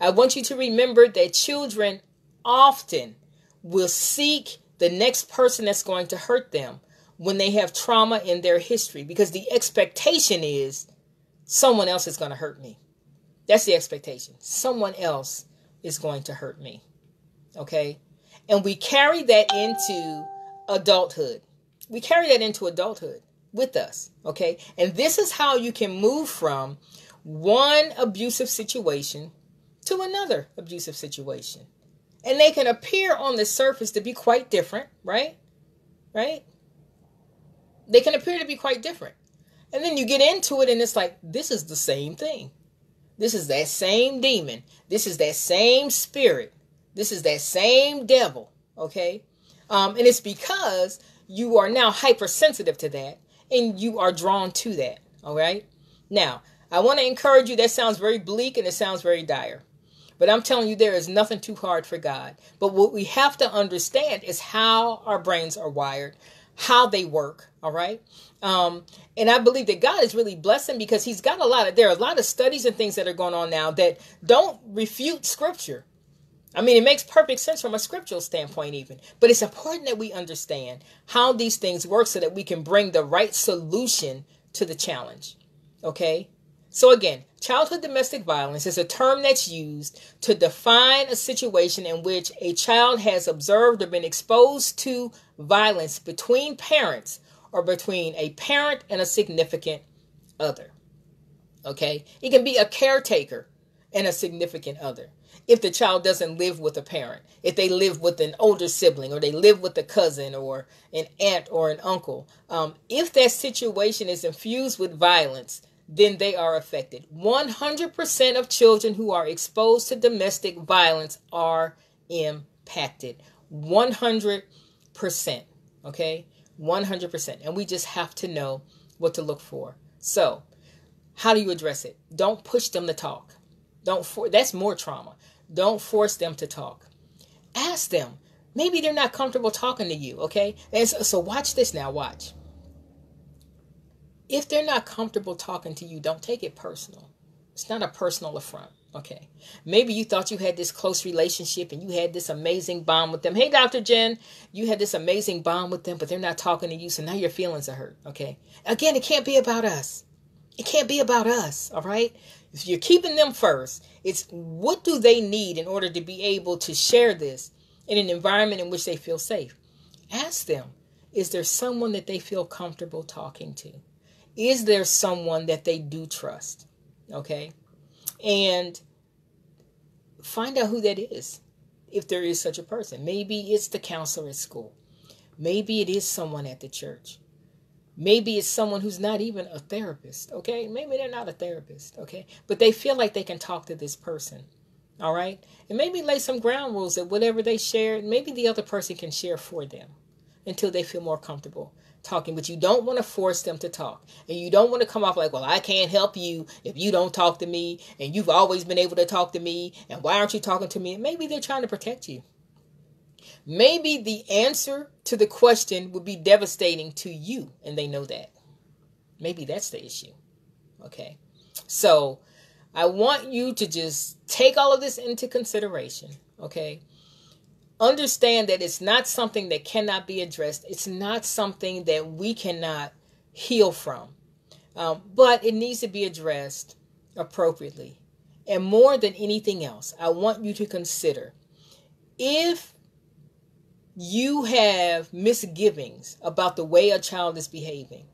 I want you to remember that children often will seek the next person that's going to hurt them when they have trauma in their history because the expectation is someone else is going to hurt me. That's the expectation. Someone else is going to hurt me. Okay? And we carry that into adulthood. We carry that into adulthood with us. Okay? And this is how you can move from one abusive situation to another abusive situation. And they can appear on the surface to be quite different, right? Right? They can appear to be quite different. And then you get into it and it's like, this is the same thing. This is that same demon. This is that same spirit. This is that same devil. Okay? Um, and it's because you are now hypersensitive to that and you are drawn to that. All right? Now, I want to encourage you. That sounds very bleak and it sounds very dire. But I'm telling you, there is nothing too hard for God. But what we have to understand is how our brains are wired, how they work. All right. Um, and I believe that God is really blessing because He's got a lot of, there are a lot of studies and things that are going on now that don't refute Scripture. I mean, it makes perfect sense from a scriptural standpoint, even. But it's important that we understand how these things work so that we can bring the right solution to the challenge. Okay? So, again, childhood domestic violence is a term that's used to define a situation in which a child has observed or been exposed to violence between parents or between a parent and a significant other. Okay? It can be a caretaker and a significant other. If the child doesn't live with a parent, if they live with an older sibling, or they live with a cousin, or an aunt, or an uncle, um, if that situation is infused with violence, then they are affected. 100% of children who are exposed to domestic violence are impacted. 100%. Okay? 100%. And we just have to know what to look for. So, how do you address it? Don't push them to talk. Don't for that's more trauma. Don't force them to talk. Ask them. Maybe they're not comfortable talking to you, okay? And so, so watch this now, watch if they're not comfortable talking to you, don't take it personal. It's not a personal affront. Okay. Maybe you thought you had this close relationship and you had this amazing bond with them. Hey, Dr. Jen, you had this amazing bond with them, but they're not talking to you. So now your feelings are hurt. Okay. Again, it can't be about us. It can't be about us. All right. If you're keeping them first, it's what do they need in order to be able to share this in an environment in which they feel safe? Ask them, is there someone that they feel comfortable talking to? is there someone that they do trust? Okay. And find out who that is if there is such a person. Maybe it's the counselor at school. Maybe it is someone at the church. Maybe it's someone who's not even a therapist, okay? Maybe they're not a therapist, okay? But they feel like they can talk to this person, all right? And maybe lay some ground rules that whatever they share, maybe the other person can share for them until they feel more comfortable talking, but you don't want to force them to talk. And you don't want to come off like, well, I can't help you if you don't talk to me, and you've always been able to talk to me, and why aren't you talking to me? maybe they're trying to protect you. Maybe the answer to the question would be devastating to you, and they know that. Maybe that's the issue. Okay. So I want you to just take all of this into consideration. Okay understand that it's not something that cannot be addressed. It's not something that we cannot heal from. Um, but it needs to be addressed appropriately. And more than anything else, I want you to consider if you have misgivings about the way a child is behaving,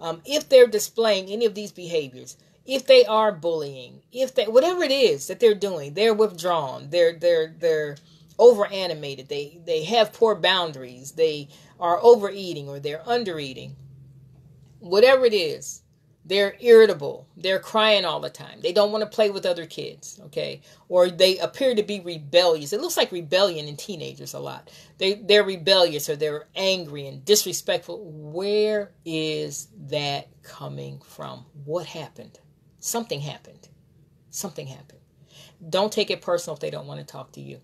um, if they're displaying any of these behaviors, if they are bullying, if they whatever it is that they're doing, they're withdrawn, they're they're they're over animated, they, they have poor boundaries, they are overeating or they're undereating, whatever it is, they're irritable, they're crying all the time, they don't want to play with other kids, okay, or they appear to be rebellious. It looks like rebellion in teenagers a lot. They, they're rebellious or they're angry and disrespectful. Where is that coming from? What happened? Something happened. Something happened. Don't take it personal if they don't want to talk to you.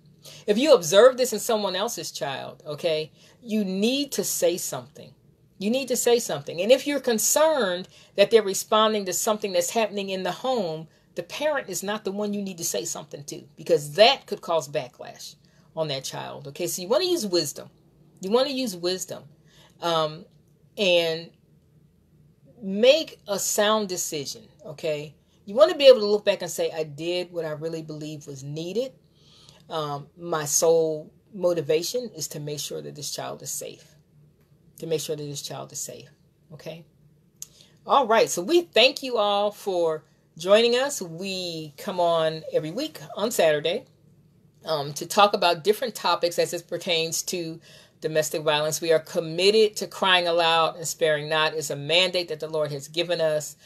If you observe this in someone else's child, okay, you need to say something. You need to say something. And if you're concerned that they're responding to something that's happening in the home, the parent is not the one you need to say something to because that could cause backlash on that child. Okay, so you want to use wisdom. You want to use wisdom um, and make a sound decision. Okay, you want to be able to look back and say, I did what I really believe was needed. Um, my sole motivation is to make sure that this child is safe. To make sure that this child is safe. Okay. All right. So we thank you all for joining us. We come on every week on Saturday um, to talk about different topics as it pertains to domestic violence. We are committed to crying aloud and sparing not. It's a mandate that the Lord has given us.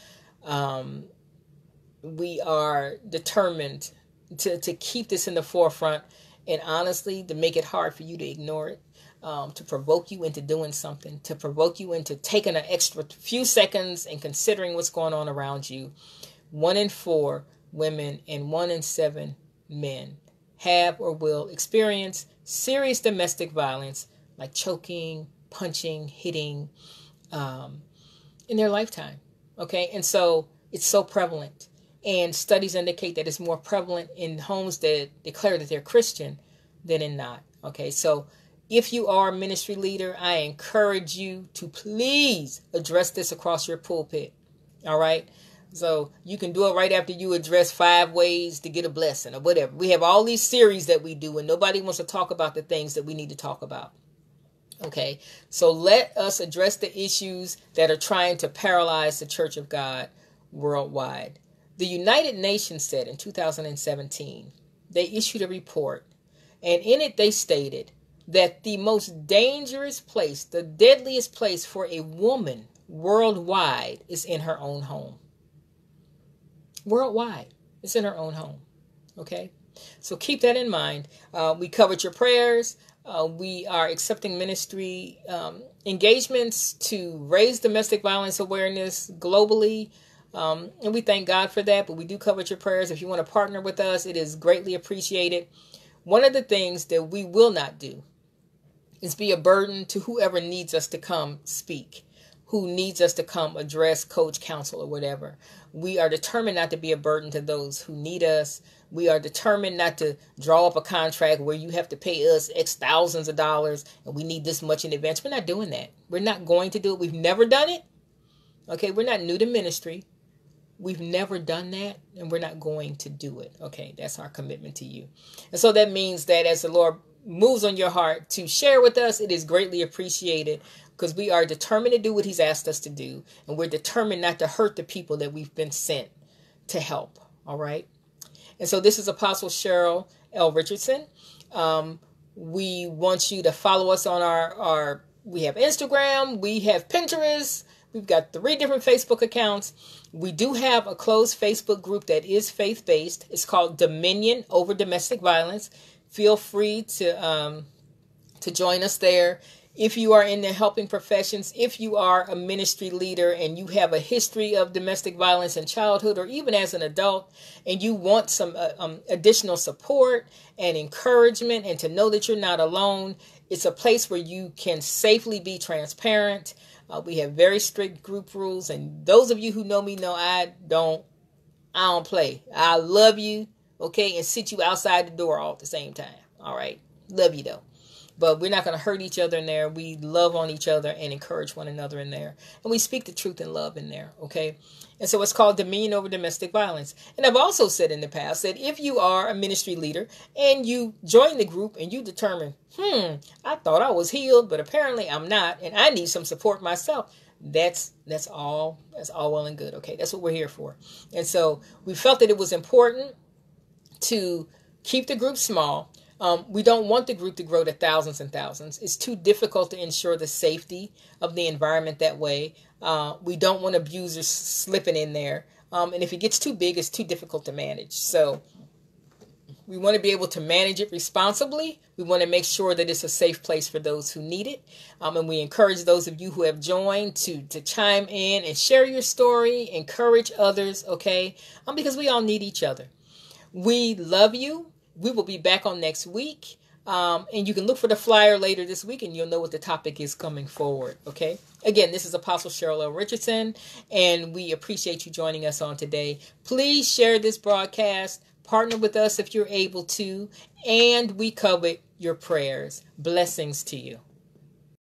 Um, we are determined to, to keep this in the forefront and honestly to make it hard for you to ignore it. Um, to provoke you into doing something, to provoke you into taking an extra few seconds and considering what's going on around you one in four women and one in seven men have or will experience serious domestic violence like choking, punching, hitting um, in their lifetime. Okay, and so it's so prevalent. And studies indicate that it's more prevalent in homes that declare that they're Christian than in not. Okay, so if you are a ministry leader, I encourage you to please address this across your pulpit. All right. So you can do it right after you address five ways to get a blessing or whatever. We have all these series that we do, and nobody wants to talk about the things that we need to talk about. Okay, so let us address the issues that are trying to paralyze the Church of God worldwide. The United Nations said in 2017, they issued a report, and in it they stated that the most dangerous place, the deadliest place for a woman worldwide is in her own home worldwide. It's in our own home. Okay? So keep that in mind. Uh, we covered your prayers. Uh, we are accepting ministry um, engagements to raise domestic violence awareness globally. Um, and we thank God for that. But we do cover your prayers. If you want to partner with us, it is greatly appreciated. One of the things that we will not do is be a burden to whoever needs us to come speak who needs us to come address, coach, counsel, or whatever. We are determined not to be a burden to those who need us. We are determined not to draw up a contract where you have to pay us X thousands of dollars and we need this much in advance. We're not doing that. We're not going to do it. We've never done it. Okay, we're not new to ministry. We've never done that and we're not going to do it. Okay, that's our commitment to you. And so that means that as the Lord moves on your heart to share with us, it is greatly appreciated because we are determined to do what he's asked us to do and we're determined not to hurt the people that we've been sent to help all right and so this is apostle cheryle l richardson um, we want you to follow us on our our we have instagram we have pinterest we've got three different facebook accounts. We do have a closed facebook group that is faith-based. It's called dominion over domestic violence. Feel free to um, to join us there. If you are in the helping professions, if you are a ministry leader and you have a history of domestic violence in childhood or even as an adult, and you want some uh, um, additional support and encouragement and to know that you're not alone, it's a place where you can safely be transparent. Uh, we have very strict group rules, and those of you who know me know I don't, I don't play. I love you, okay, and sit you outside the door all at the same time. All right, love you though but we're not going to hurt each other in there. We love on each other and encourage one another in there. And we speak the truth in love in there, okay? And so it's called Dominion Over Domestic Violence. And I've also said in the past that if you are a ministry leader and you join the group and you determine, hmm, I thought I was healed, but apparently I'm not, and I need some support myself, that's that's all that's all well and good okay that's what we're here for and so we felt that it was important to keep the group small um, we don't want the group to grow to thousands and thousands. It's too difficult to ensure the safety of the environment that way. Uh, we don't want abusers slipping in there. Um, and if it gets too big, it's too difficult to manage. So we want to be able to manage it responsibly. We want to make sure that it's a safe place for those who need it. Um, and we encourage those of you who have joined to, to chime in and share your story, encourage others, okay? Um, because we all need each other. We love you we will be back on next week. Um, and you can look for the flyer later this week and you'll know what the topic is coming forward. Okay. Again, this is Apostle Cheryle L. Richardson, and we appreciate you joining us on today. Please share this broadcast, partner with us if you're able to, and we covet your prayers. Blessings to you.